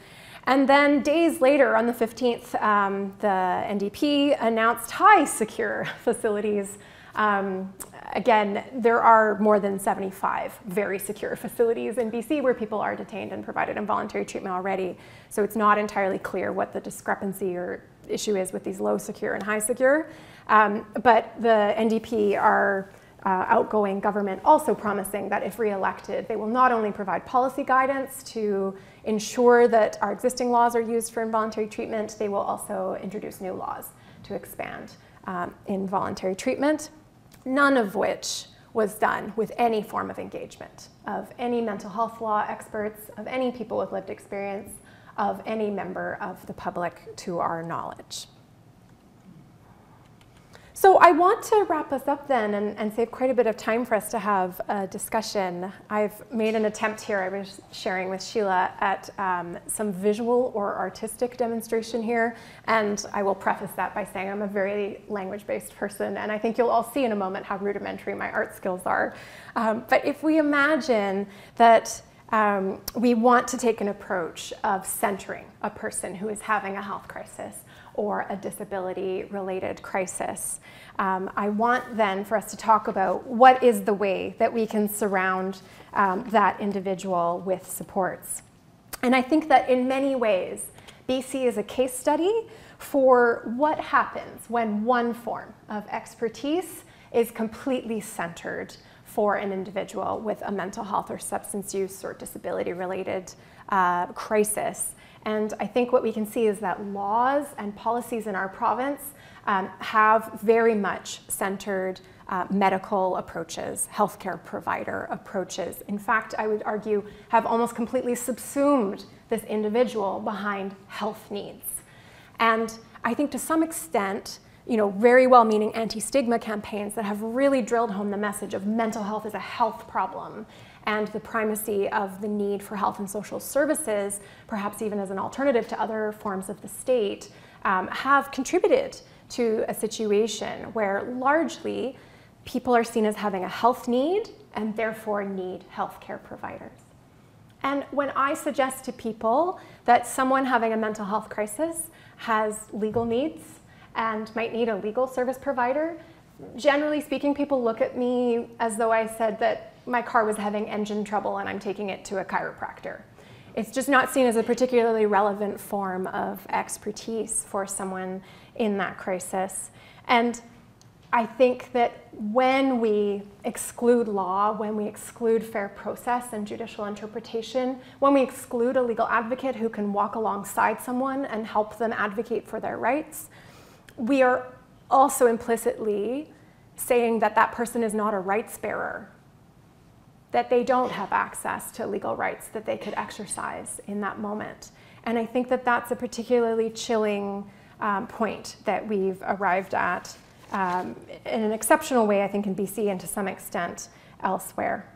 And then days later, on the 15th, um, the NDP announced high secure facilities um, again, there are more than 75 very secure facilities in BC where people are detained and provided involuntary treatment already. So it's not entirely clear what the discrepancy or issue is with these low secure and high secure. Um, but the NDP are uh, outgoing government also promising that if re-elected, they will not only provide policy guidance to ensure that our existing laws are used for involuntary treatment, they will also introduce new laws to expand um, involuntary treatment none of which was done with any form of engagement of any mental health law experts, of any people with lived experience, of any member of the public to our knowledge. So I want to wrap us up then and, and, save quite a bit of time for us to have a discussion. I've made an attempt here, I was sharing with Sheila, at um, some visual or artistic demonstration here. And I will preface that by saying I'm a very language-based person, and I think you'll all see in a moment how rudimentary my art skills are. Um, but if we imagine that um, we want to take an approach of centering a person who is having a health crisis or a disability related crisis. Um, I want then for us to talk about what is the way that we can surround um, that individual with supports. And I think that in many ways, BC is a case study for what happens when one form of expertise is completely centered for an individual with a mental health or substance use or disability related uh, crisis. And I think what we can see is that laws and policies in our province um, have very much centered uh, medical approaches, healthcare provider approaches. In fact, I would argue have almost completely subsumed this individual behind health needs. And I think to some extent, you know, very well-meaning anti-stigma campaigns that have really drilled home the message of mental health as a health problem and the primacy of the need for health and social services, perhaps even as an alternative to other forms of the state, um, have contributed to a situation where largely people are seen as having a health need and therefore need healthcare providers. And when I suggest to people that someone having a mental health crisis has legal needs and might need a legal service provider, generally speaking, people look at me as though I said that my car was having engine trouble and I'm taking it to a chiropractor. It's just not seen as a particularly relevant form of expertise for someone in that crisis. And I think that when we exclude law, when we exclude fair process and judicial interpretation, when we exclude a legal advocate who can walk alongside someone and help them advocate for their rights, we are also implicitly saying that that person is not a rights bearer, that they don't have access to legal rights that they could exercise in that moment. And I think that that's a particularly chilling um, point that we've arrived at um, in an exceptional way, I think, in BC and to some extent elsewhere.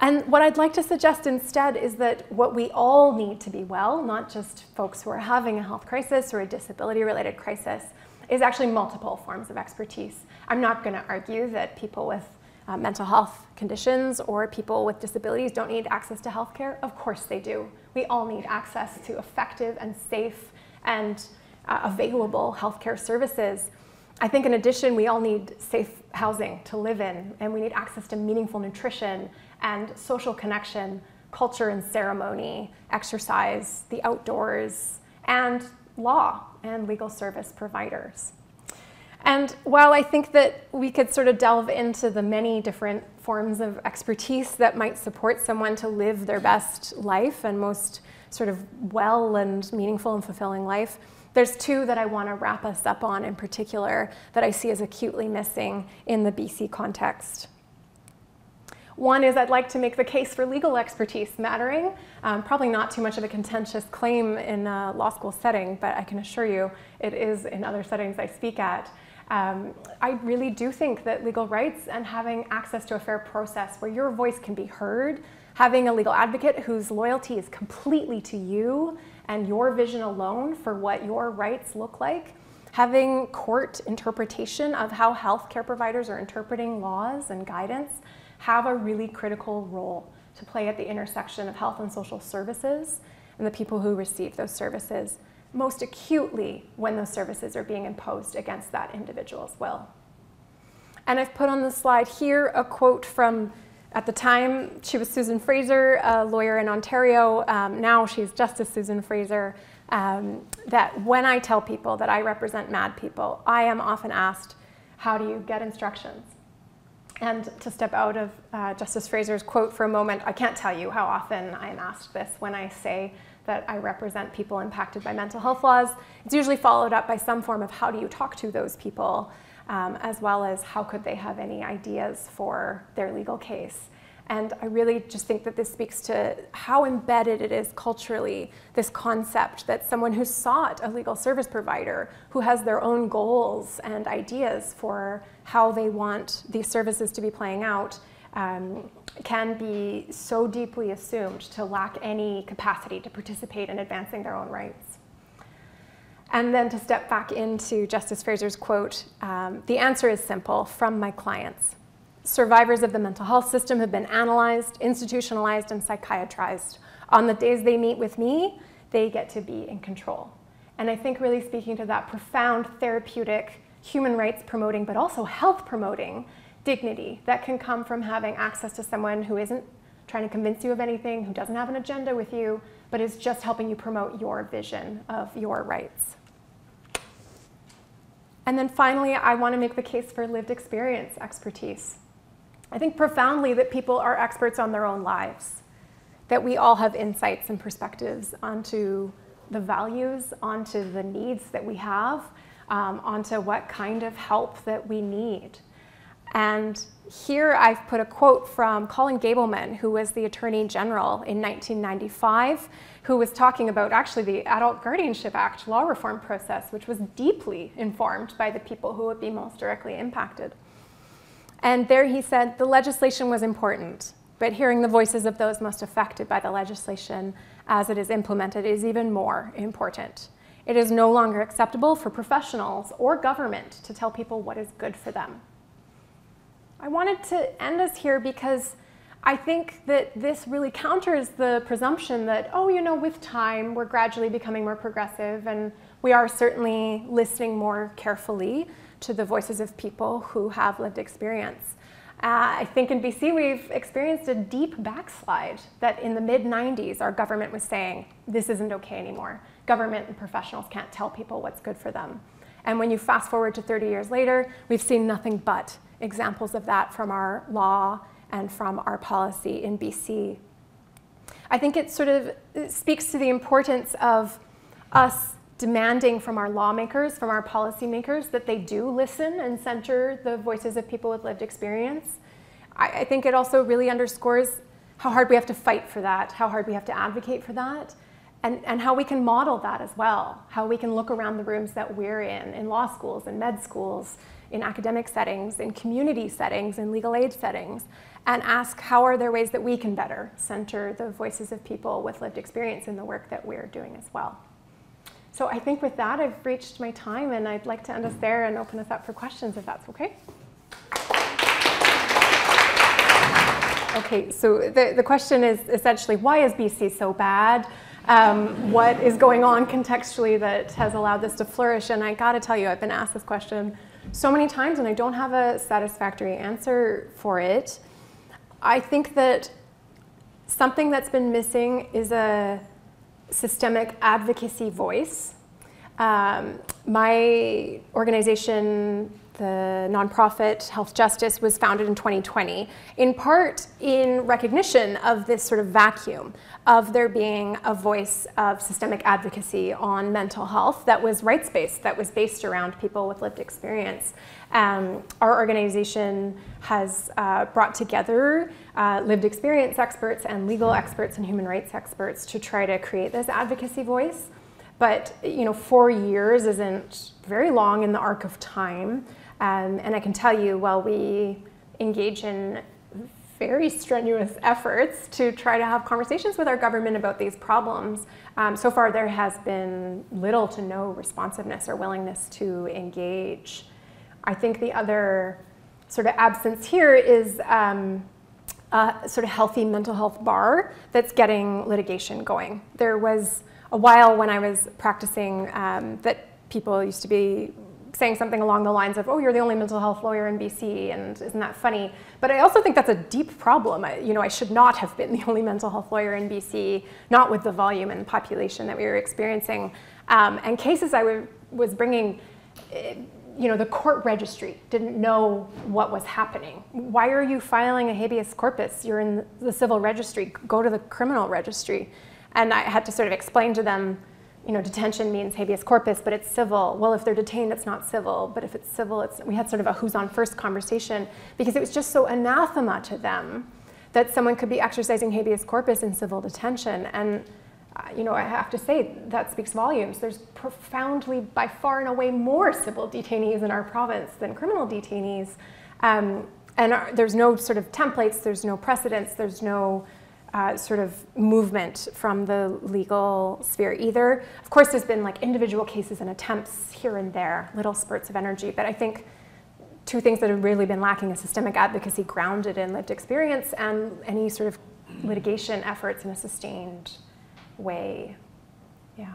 And what I'd like to suggest instead is that what we all need to be well, not just folks who are having a health crisis or a disability related crisis, is actually multiple forms of expertise. I'm not going to argue that people with uh, mental health conditions or people with disabilities don't need access to health care. Of course they do. We all need access to effective and safe and uh, available healthcare services. I think in addition, we all need safe housing to live in, and we need access to meaningful nutrition and social connection, culture and ceremony, exercise, the outdoors, and law and legal service providers. And while I think that we could sort of delve into the many different forms of expertise that might support someone to live their best life and most sort of well and meaningful and fulfilling life, there's two that I want to wrap us up on in particular that I see as acutely missing in the BC context. One is I'd like to make the case for legal expertise mattering. Um, probably not too much of a contentious claim in a law school setting, but I can assure you it is in other settings I speak at. Um, I really do think that legal rights and having access to a fair process where your voice can be heard, having a legal advocate whose loyalty is completely to you and your vision alone for what your rights look like, having court interpretation of how healthcare providers are interpreting laws and guidance have a really critical role to play at the intersection of health and social services and the people who receive those services most acutely when those services are being imposed against that individual's will. And I've put on the slide here a quote from at the time, she was Suzan Fraser, a lawyer in Ontario. Um, now she's Justice Suzan Fraser. Um, that when I tell people that I represent MAD people, I am often asked, How do you get instructions? And to step out of uh, Justice Fraser's quote for a moment, I can't tell you how often I am asked this when I say that I represent people impacted by mental health laws. It's usually followed up by some form of how do you talk to those people um, as well as how could they have any ideas for their legal case. And I really just think that this speaks to how embedded it is culturally, this concept that someone who sought a legal service provider, who has their own goals and ideas for how they want these services to be playing out, um, can be so deeply assumed to lack any capacity to participate in advancing their own rights. And then to step back into Justice Fraser's quote, um, the answer is simple from my clients. Survivors of the mental health system have been analyzed, institutionalized, and psychiatrized. On the days they meet with me, they get to be in control. And I think really speaking to that profound therapeutic, human rights promoting, but also health promoting dignity that can come from having access to someone who isn't trying to convince you of anything, who doesn't have an agenda with you, but is just helping you promote your vision of your rights. And then finally, I want to make the case for lived experience expertise. I think profoundly that people are experts on their own lives, that we all have insights and perspectives onto the values, onto the needs that we have, um, onto what kind of help that we need. And here I've put a quote from Colin Gabelmann, who was the Attorney General in 1995, who was talking about actually the Adult Guardianship Act law reform process, which was deeply informed by the people who would be most directly impacted. And there he said the legislation was important, but hearing the voices of those most affected by the legislation as it is implemented is even more important. It is no longer acceptable for professionals or government to tell people what is good for them. I wanted to end us here because I think that this really counters the presumption that, oh, you know, with time, we're gradually becoming more progressive, and we are certainly listening more carefully to the voices of people who have lived experience. Uh, I think in BC we've experienced a deep backslide that in the mid 90s our government was saying this isn't okay anymore. Government and professionals can't tell people what's good for them. And when you fast forward to 30 years later, we've seen nothing but examples of that from our law and from our policy in BC. I think it sort of speaks to the importance of us demanding from our lawmakers, from our policymakers, that they do listen and center the voices of people with lived experience. I, I think it also really underscores how hard we have to fight for that, how hard we have to advocate for that, and, and how we can model that as well, how we can look around the rooms that we're in, in law schools, in med schools, in academic settings, in community settings, in legal aid settings, and ask how are there ways that we can better center the voices of people with lived experience in the work that we're doing as well. So I think with that, I've reached my time, and I'd like to end us there and open us up for questions if that's okay. Okay, so the, the question is essentially why is BC so bad? Um, what is going on contextually that has allowed this to flourish? And I gotta tell you, I've been asked this question so many times and I don't have a satisfactory answer for it. I think that something that's been missing is a systemic advocacy voice. Um, my organization the nonprofit Health Justice was founded in 2020, in part in recognition of this sort of vacuum of there being a voice of systemic advocacy on mental health that was rights based, that was based around people with lived experience. Um, our organization has uh, brought together uh, lived experience experts and legal experts and human rights experts to try to create this advocacy voice. But you know, four years isn't very long in the arc of time. Um, and I can tell you, while we engage in very strenuous efforts to try to have conversations with our government about these problems, um, so far there has been little to no responsiveness or willingness to engage. I think the other sort of absence here is um, a sort of healthy mental health bar that's getting litigation going. There was a while when I was practicing um, that people used to be saying something along the lines of, oh, you're the only mental health lawyer in BC, and isn't that funny? But I also think that's a deep problem. I, you know, I should not have been the only mental health lawyer in BC, not with the volume and population that we were experiencing. Um, and cases I was bringing, eh, you know, the court registry didn't know what was happening. Why are you filing a habeas corpus? You're in the civil registry. Go to the criminal registry. And I had to sort of explain to them, you know, detention means habeas corpus, but it's civil. Well, if they're detained, it's not civil. But if it's civil, it's, we had sort of a who's on first conversation because it was just so anathema to them that someone could be exercising habeas corpus in civil detention. And, uh, you know, I have to say that speaks volumes. There's profoundly, by far and away, more civil detainees in our province than criminal detainees. Um, and our, there's no sort of templates, there's no precedents, there's no uh, sort of movement from the legal sphere either. Of course, there's been like individual cases and attempts here and there, little spurts of energy, but I think two things that have really been lacking is systemic advocacy grounded in lived experience and any sort of litigation efforts in a sustained way. Yeah.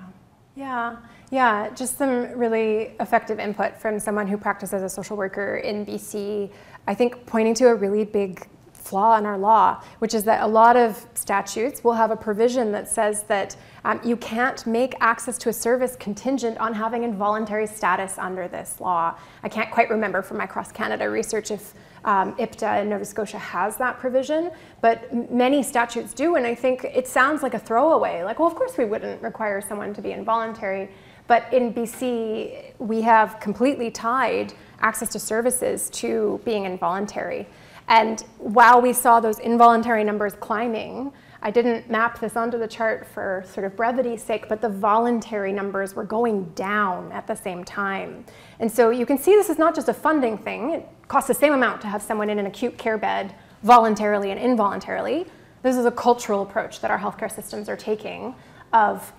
Yeah, yeah, just some really effective input from someone who practices as a social worker in BC. I think pointing to a really big flaw in our law, which is that a lot of statutes will have a provision that says that um, you can't make access to a service contingent on having involuntary status under this law. I can't quite remember from my cross Canada research if um, IPTA in Nova Scotia has that provision, but many statutes do, and I think it sounds like a throwaway. Like, well, of course we wouldn't require someone to be involuntary, but in BC, we have completely tied access to services to being involuntary. And while we saw those involuntary numbers climbing, I didn't map this onto the chart for sort of brevity's sake, but the voluntary numbers were going down at the same time. And so you can see this is not just a funding thing. It costs the same amount to have someone in an acute care bed voluntarily and involuntarily. This is a cultural approach that our healthcare systems are taking of,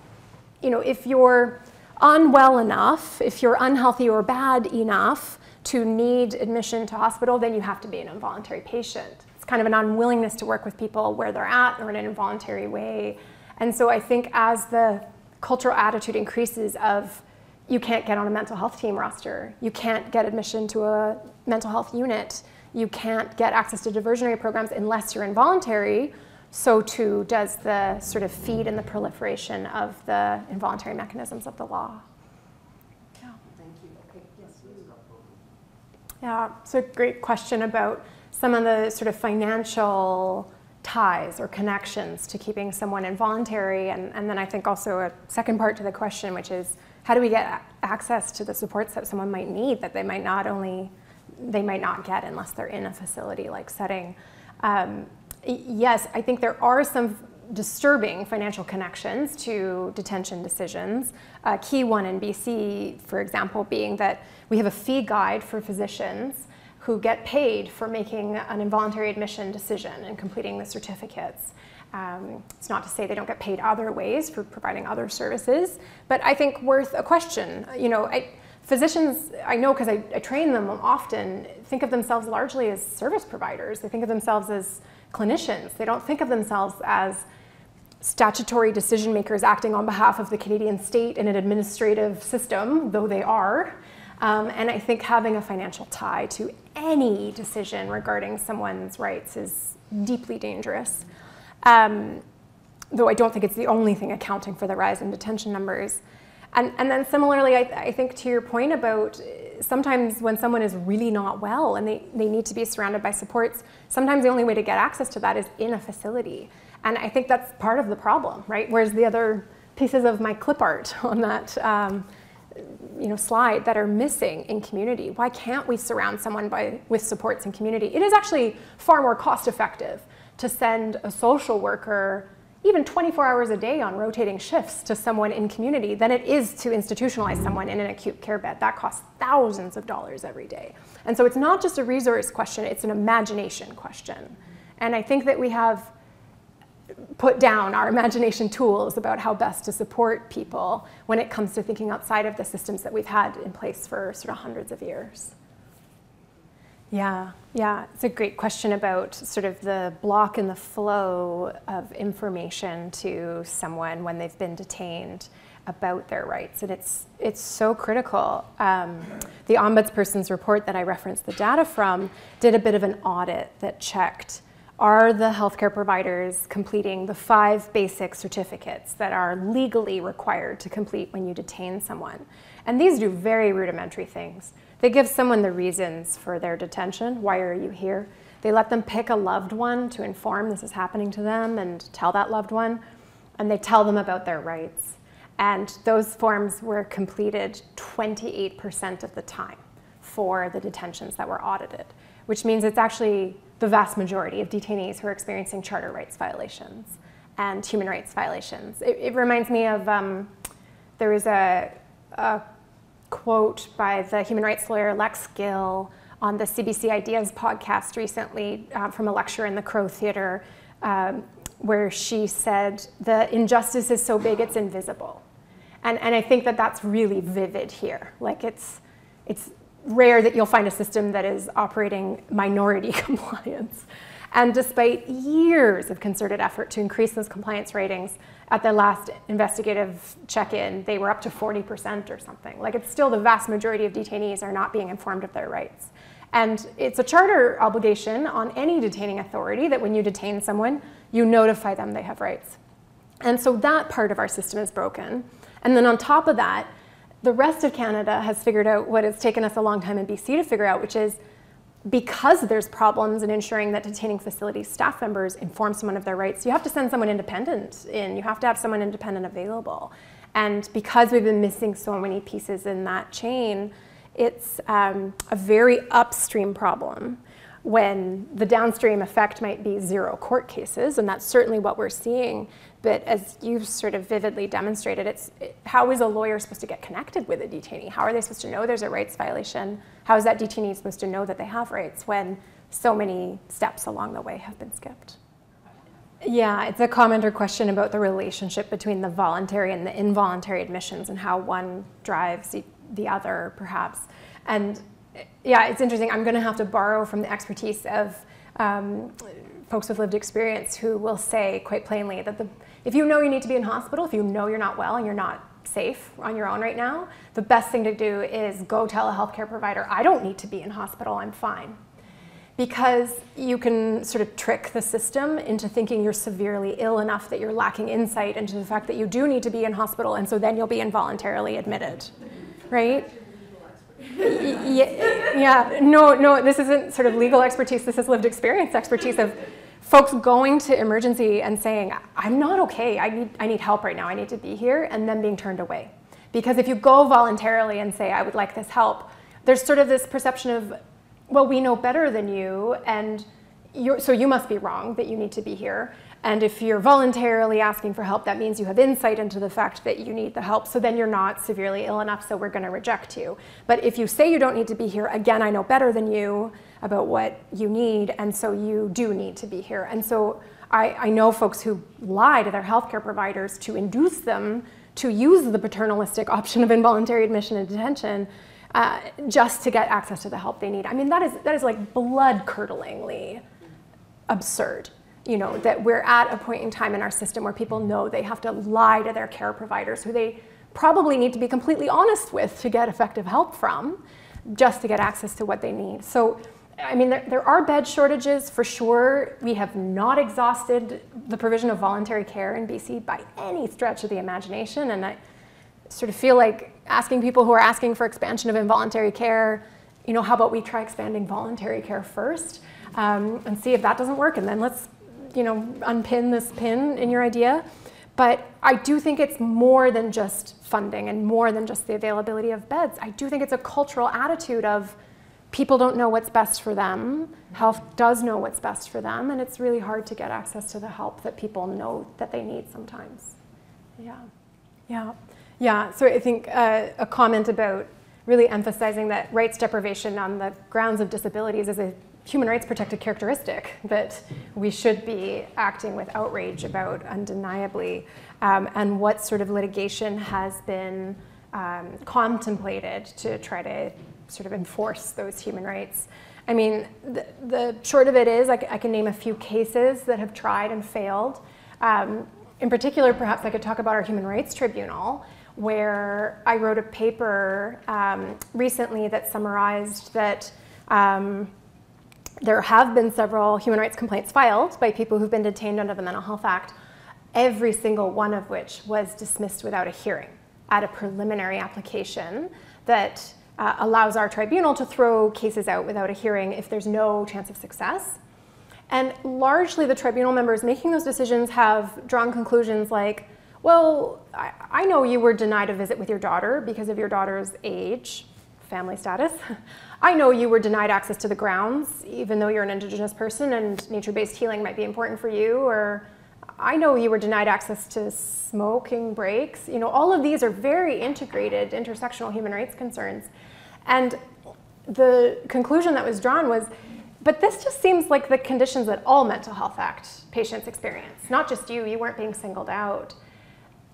you know, if you're unwell enough, if you're unhealthy or bad enough, to need admission to hospital, then you have to be an involuntary patient. It's kind of an unwillingness to work with people where they're at or in an involuntary way. And so I think as the cultural attitude increases of you can't get on a mental health team roster, you can't get admission to a mental health unit, you can't get access to diversionary programs unless you're involuntary, so too does the sort of feed and the proliferation of the involuntary mechanisms of the law. Yeah. Thank you. Okay. Yeah, so great question about some of the sort of financial ties or connections to keeping someone involuntary. And, and then I think also a second part to the question, which is how do we get access to the supports that someone might need that they might not only they might not get unless they're in a facility like setting. Um, yes, I think there are some disturbing financial connections to detention decisions. A key one in BC, for example, being that we have a fee guide for physicians who get paid for making an involuntary admission decision and completing the certificates. Um, it's not to say they don't get paid other ways for providing other services, but I think worth a question. You know, I, physicians, I know because I, I train them often, think of themselves largely as service providers. They think of themselves as clinicians. They don't think of themselves as statutory decision makers acting on behalf of the Canadian state in an administrative system, though they are. Um, and I think having a financial tie to any decision regarding someone's rights is deeply dangerous. Um, though I don't think it's the only thing accounting for the rise in detention numbers. And, and then similarly, I, I think to your point about sometimes when someone is really not well and they, they need to be surrounded by supports, sometimes the only way to get access to that is in a facility. And I think that's part of the problem, right? Whereas the other pieces of my clip art on that um, you know, slide that are missing in community. Why can't we surround someone by, with supports in community? It is actually far more cost effective to send a social worker even 24 hours a day on rotating shifts to someone in community than it is to institutionalize someone in an acute care bed. That costs thousands of dollars every day. And so it's not just a resource question, it's an imagination question. And I think that we have put down our imagination tools about how best to support people when it comes to thinking outside of the systems that we've had in place for sort of hundreds of years. Yeah, yeah, it's a great question about sort of the block in the flow of information to someone when they've been detained about their rights, and it's it's so critical. Um, the ombudsperson's report that I referenced the data from did a bit of an audit that checked are the healthcare providers completing the five basic certificates that are legally required to complete when you detain someone. And these do very rudimentary things. They give someone the reasons for their detention. Why are you here? They let them pick a loved one to inform this is happening to them and tell that loved one. And they tell them about their rights. And those forms were completed 28% of the time for the detentions that were audited, which means it's actually the vast majority of detainees who are experiencing charter rights violations and human rights violations. It, it reminds me of um, there was a, a, quote by the human rights lawyer Lex Gill on the CBC Ideas podcast recently uh, from a lecture in the Crow Theatre um, where she said, The injustice is so big it's invisible. And, and I think that that's really vivid here. Like it's, it's rare that you'll find a system that is operating minority compliance. And despite years of concerted effort to increase those compliance ratings, at the last investigative check-in, they were up to 40% or something. Like it's still the vast majority of detainees are not being informed of their rights. And it's a charter obligation on any detaining authority that when you detain someone, you notify them they have rights. And so that part of our system is broken. And then on top of that, the rest of Canada has figured out what has taken us a long time in BC to figure out, which is because there's problems in ensuring that detaining facility staff members inform someone of their rights, you have to send someone independent in. You have to have someone independent available. And because we've been missing so many pieces in that chain, it's um, a very upstream problem when the downstream effect might be zero court cases, and that's certainly what we're seeing. But as you've sort of vividly demonstrated, it's it, how is a lawyer supposed to get connected with a detainee? How are they supposed to know there's a rights violation? How is that detainee supposed to know that they have rights when so many steps along the way have been skipped? Yeah, it's a comment or question about the relationship between the voluntary and the involuntary admissions and how one drives the other, perhaps. And yeah, it's interesting. I'm going to have to borrow from the expertise of um, folks with lived experience who will say quite plainly that the, if you know you need to be in hospital, if you know you're not well and you're not safe on your own right now, the best thing to do is go tell a healthcare provider, I don't need to be in hospital, I'm fine. Because you can sort of trick the system into thinking you're severely ill enough that you're lacking insight into the fact that you do need to be in hospital, and so then you'll be involuntarily admitted, right? yeah, yeah, no, no, this isn't sort of legal expertise. This is lived experience expertise of folks going to emergency and saying, I'm not okay. I need, I need help right now. I need to be here, and then being turned away. Because if you go voluntarily and say, I would like this help, there's sort of this perception of, well, we know better than you, and so you must be wrong that you need to be here. And if you're voluntarily asking for help, that means you have insight into the fact that you need the help. So then you're not severely ill enough, so we're going to reject you. But if you say you don't need to be here, again, I know better than you about what you need, and so you do need to be here. And so I, I know folks who lie to their healthcare providers to induce them to use the paternalistic option of involuntary admission and detention uh, just to get access to the help they need. I mean, that is, that is like blood curdlingly absurd you know, that we're at a point in time in our system where people know they have to lie to their care providers who they probably need to be completely honest with to get effective help from just to get access to what they need. So, I mean, there, there are bed shortages for sure. We have not exhausted the provision of voluntary care in BC by any stretch of the imagination. And I sort of feel like asking people who are asking for expansion of involuntary care, you know, how about we try expanding voluntary care first um, and see if that doesn't work, and then let's you know, unpin this pin in your idea. But I do think it's more than just funding and more than just the availability of beds. I do think it's a cultural attitude of people don't know what's best for them. Health does know what's best for them, and it's really hard to get access to the help that people know that they need sometimes. Yeah, yeah, yeah. So I think uh, a comment about really emphasizing that rights deprivation on the grounds of disabilities is a human rights protected characteristic that we should be acting with outrage about undeniably, um, and what sort of litigation has been um, contemplated to try to sort of enforce those human rights. I mean, the, the short of it is, I, I, can name a few cases that have tried and failed. Um, in particular, perhaps I could talk about our Human Rights Tribunal, where I wrote a paper um, recently that summarized that um, there have been several human rights complaints filed by people who've been detained under the Mental Health Act, every single one of which was dismissed without a hearing at a preliminary application that uh, allows our tribunal to throw cases out without a hearing if there's no chance of success. And largely the tribunal members making those decisions have drawn conclusions like, well, I, I know you were denied a visit with your daughter because of your daughter's age, family status. I know you were denied access to the grounds, even though you're an Indigenous person and nature-based healing might be important for you, or I know you were denied access to smoking breaks. You know, all of these are very integrated intersectional human rights concerns. And the conclusion that was drawn was, but this just seems like the conditions that all Mental Health Act patients experience, not just you, you weren't being singled out.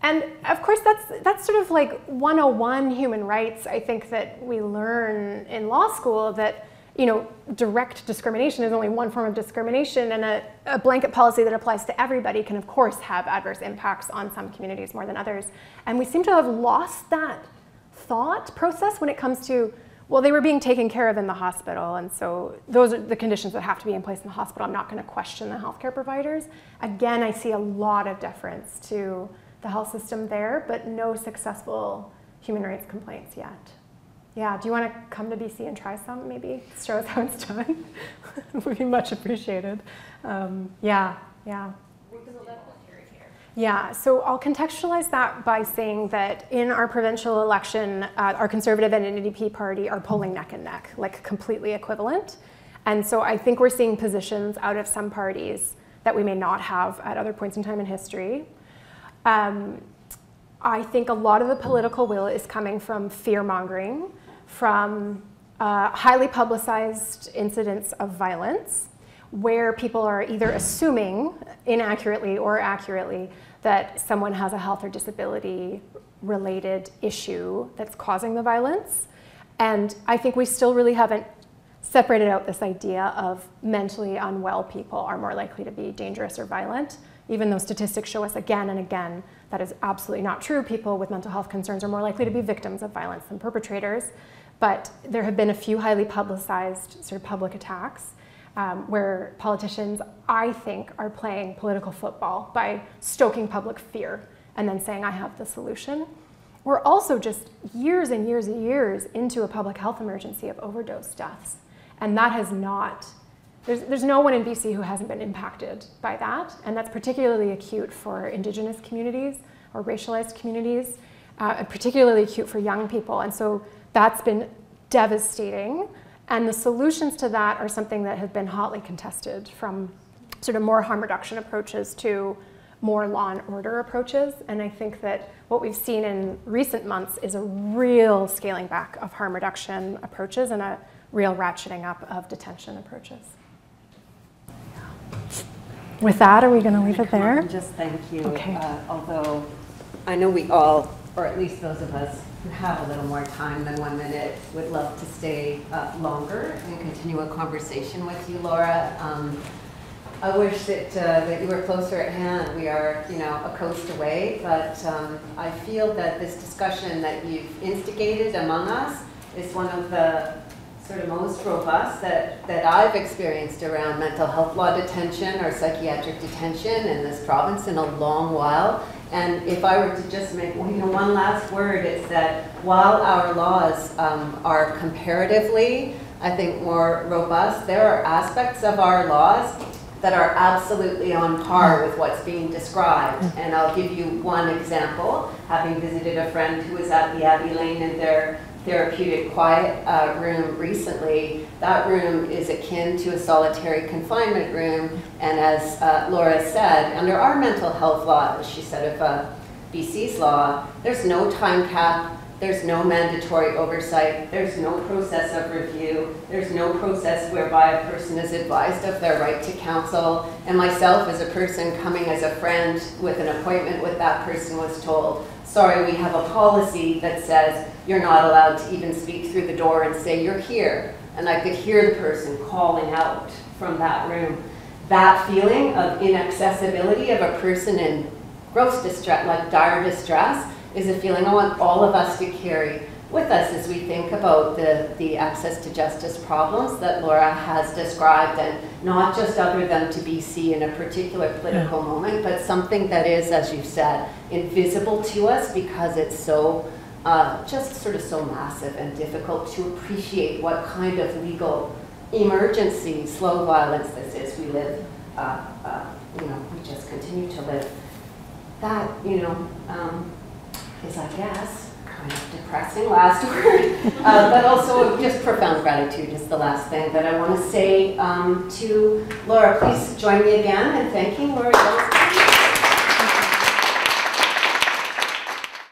And of course, that's, that's sort of like 101 human rights, I think, that we learn in law school that you know, direct discrimination is only one form of discrimination, and a, a, blanket policy that applies to everybody can, of course, have adverse impacts on some communities more than others. And we seem to have lost that thought process when it comes to, well, they were being taken care of in the hospital, and so those are the conditions that have to be in place in the hospital. I'm not going to question the healthcare providers. Again, I see a lot of deference to the health system there, but no successful human rights complaints yet. Yeah, do you want to come to BC and try some maybe? Show us how it's done. it would be much appreciated. Um, yeah, yeah. Yeah, so I'll contextualize that by saying that in our provincial election, uh, our Conservative and NDP party are polling neck and neck, like completely equivalent. And so I think we're seeing positions out of some parties that we may not have at other points in time in history. Um, I think a lot of the political will is coming from fear mongering, from uh, highly publicized incidents of violence, where people are either assuming inaccurately or accurately that someone has a health or disability related issue that's causing the violence. And I think we still really haven't separated out this idea of mentally unwell people are more likely to be dangerous or violent even though statistics show us again and again that is absolutely not true. People with mental health concerns are more likely to be victims of violence than perpetrators. But there have been a few highly publicized sort of public attacks um, where politicians, I think, are playing political football by stoking public fear and then saying, I have the solution. we're also just years and years and years into a public health emergency of overdose deaths. And that has not, there's, there's no one in BC who hasn't been impacted by that. And that's particularly acute for Indigenous communities or racialized communities, uh, particularly acute for young people. And so that's been devastating. And the solutions to that are something that have been hotly contested from sort of more harm reduction approaches to more law and order approaches. And I think that what we've seen in recent months is a real scaling back of harm reduction approaches and a real ratcheting up of detention approaches. With that, are we going to leave it there? Just thank you. Okay. Uh, Although I know we all, or at least those of us who have a little more time than one minute, would love to stay uh, longer and continue a conversation with you, Laura. Um, I wish that, uh, that you were closer at hand. We are, you know, a coast away, but um, I feel that this discussion that you've instigated among us is one of the sort of most robust that, that I've experienced around mental health law detention or psychiatric detention in this province in a long while. And if I were to just make you know, one last word, it's that while our laws um, are comparatively, I think, more robust, there are aspects of our laws that are absolutely on par with what's being described. And I'll give you one example. Having visited a friend who was at the Abbie Lane in their therapeutic quiet uh, room recently, that room is akin to a solitary confinement room. And as uh, Laura said, under our mental health law, as she said of uh, BC's law, there's no time cap, there's no mandatory oversight. There's no process of review. There's no process whereby a person is advised of their right to counsel. And myself, as a person coming as a friend with an appointment with that person, was told, sorry, we have a policy that says you're not allowed to even speak through the door and say you're here. And I could hear the person calling out from that room. That feeling of inaccessibility of a person in gross distress, like dire distress, is a feeling I want all of us to carry with us as we think about the, the access to justice problems that Laura has described and not just other them to BC in a particular political yeah. moment, but something that is, as you said, invisible to us because it's so uh, just sort of so massive and difficult to appreciate what kind of legal emergency, slow violence this is. We live, uh, uh, you know, we just continue to live. That, you know, um, is, I guess, kind of depressing last word, uh, but also just profound gratitude is the last thing that I want to say um, to Laura. Please join me again in thanking Laura.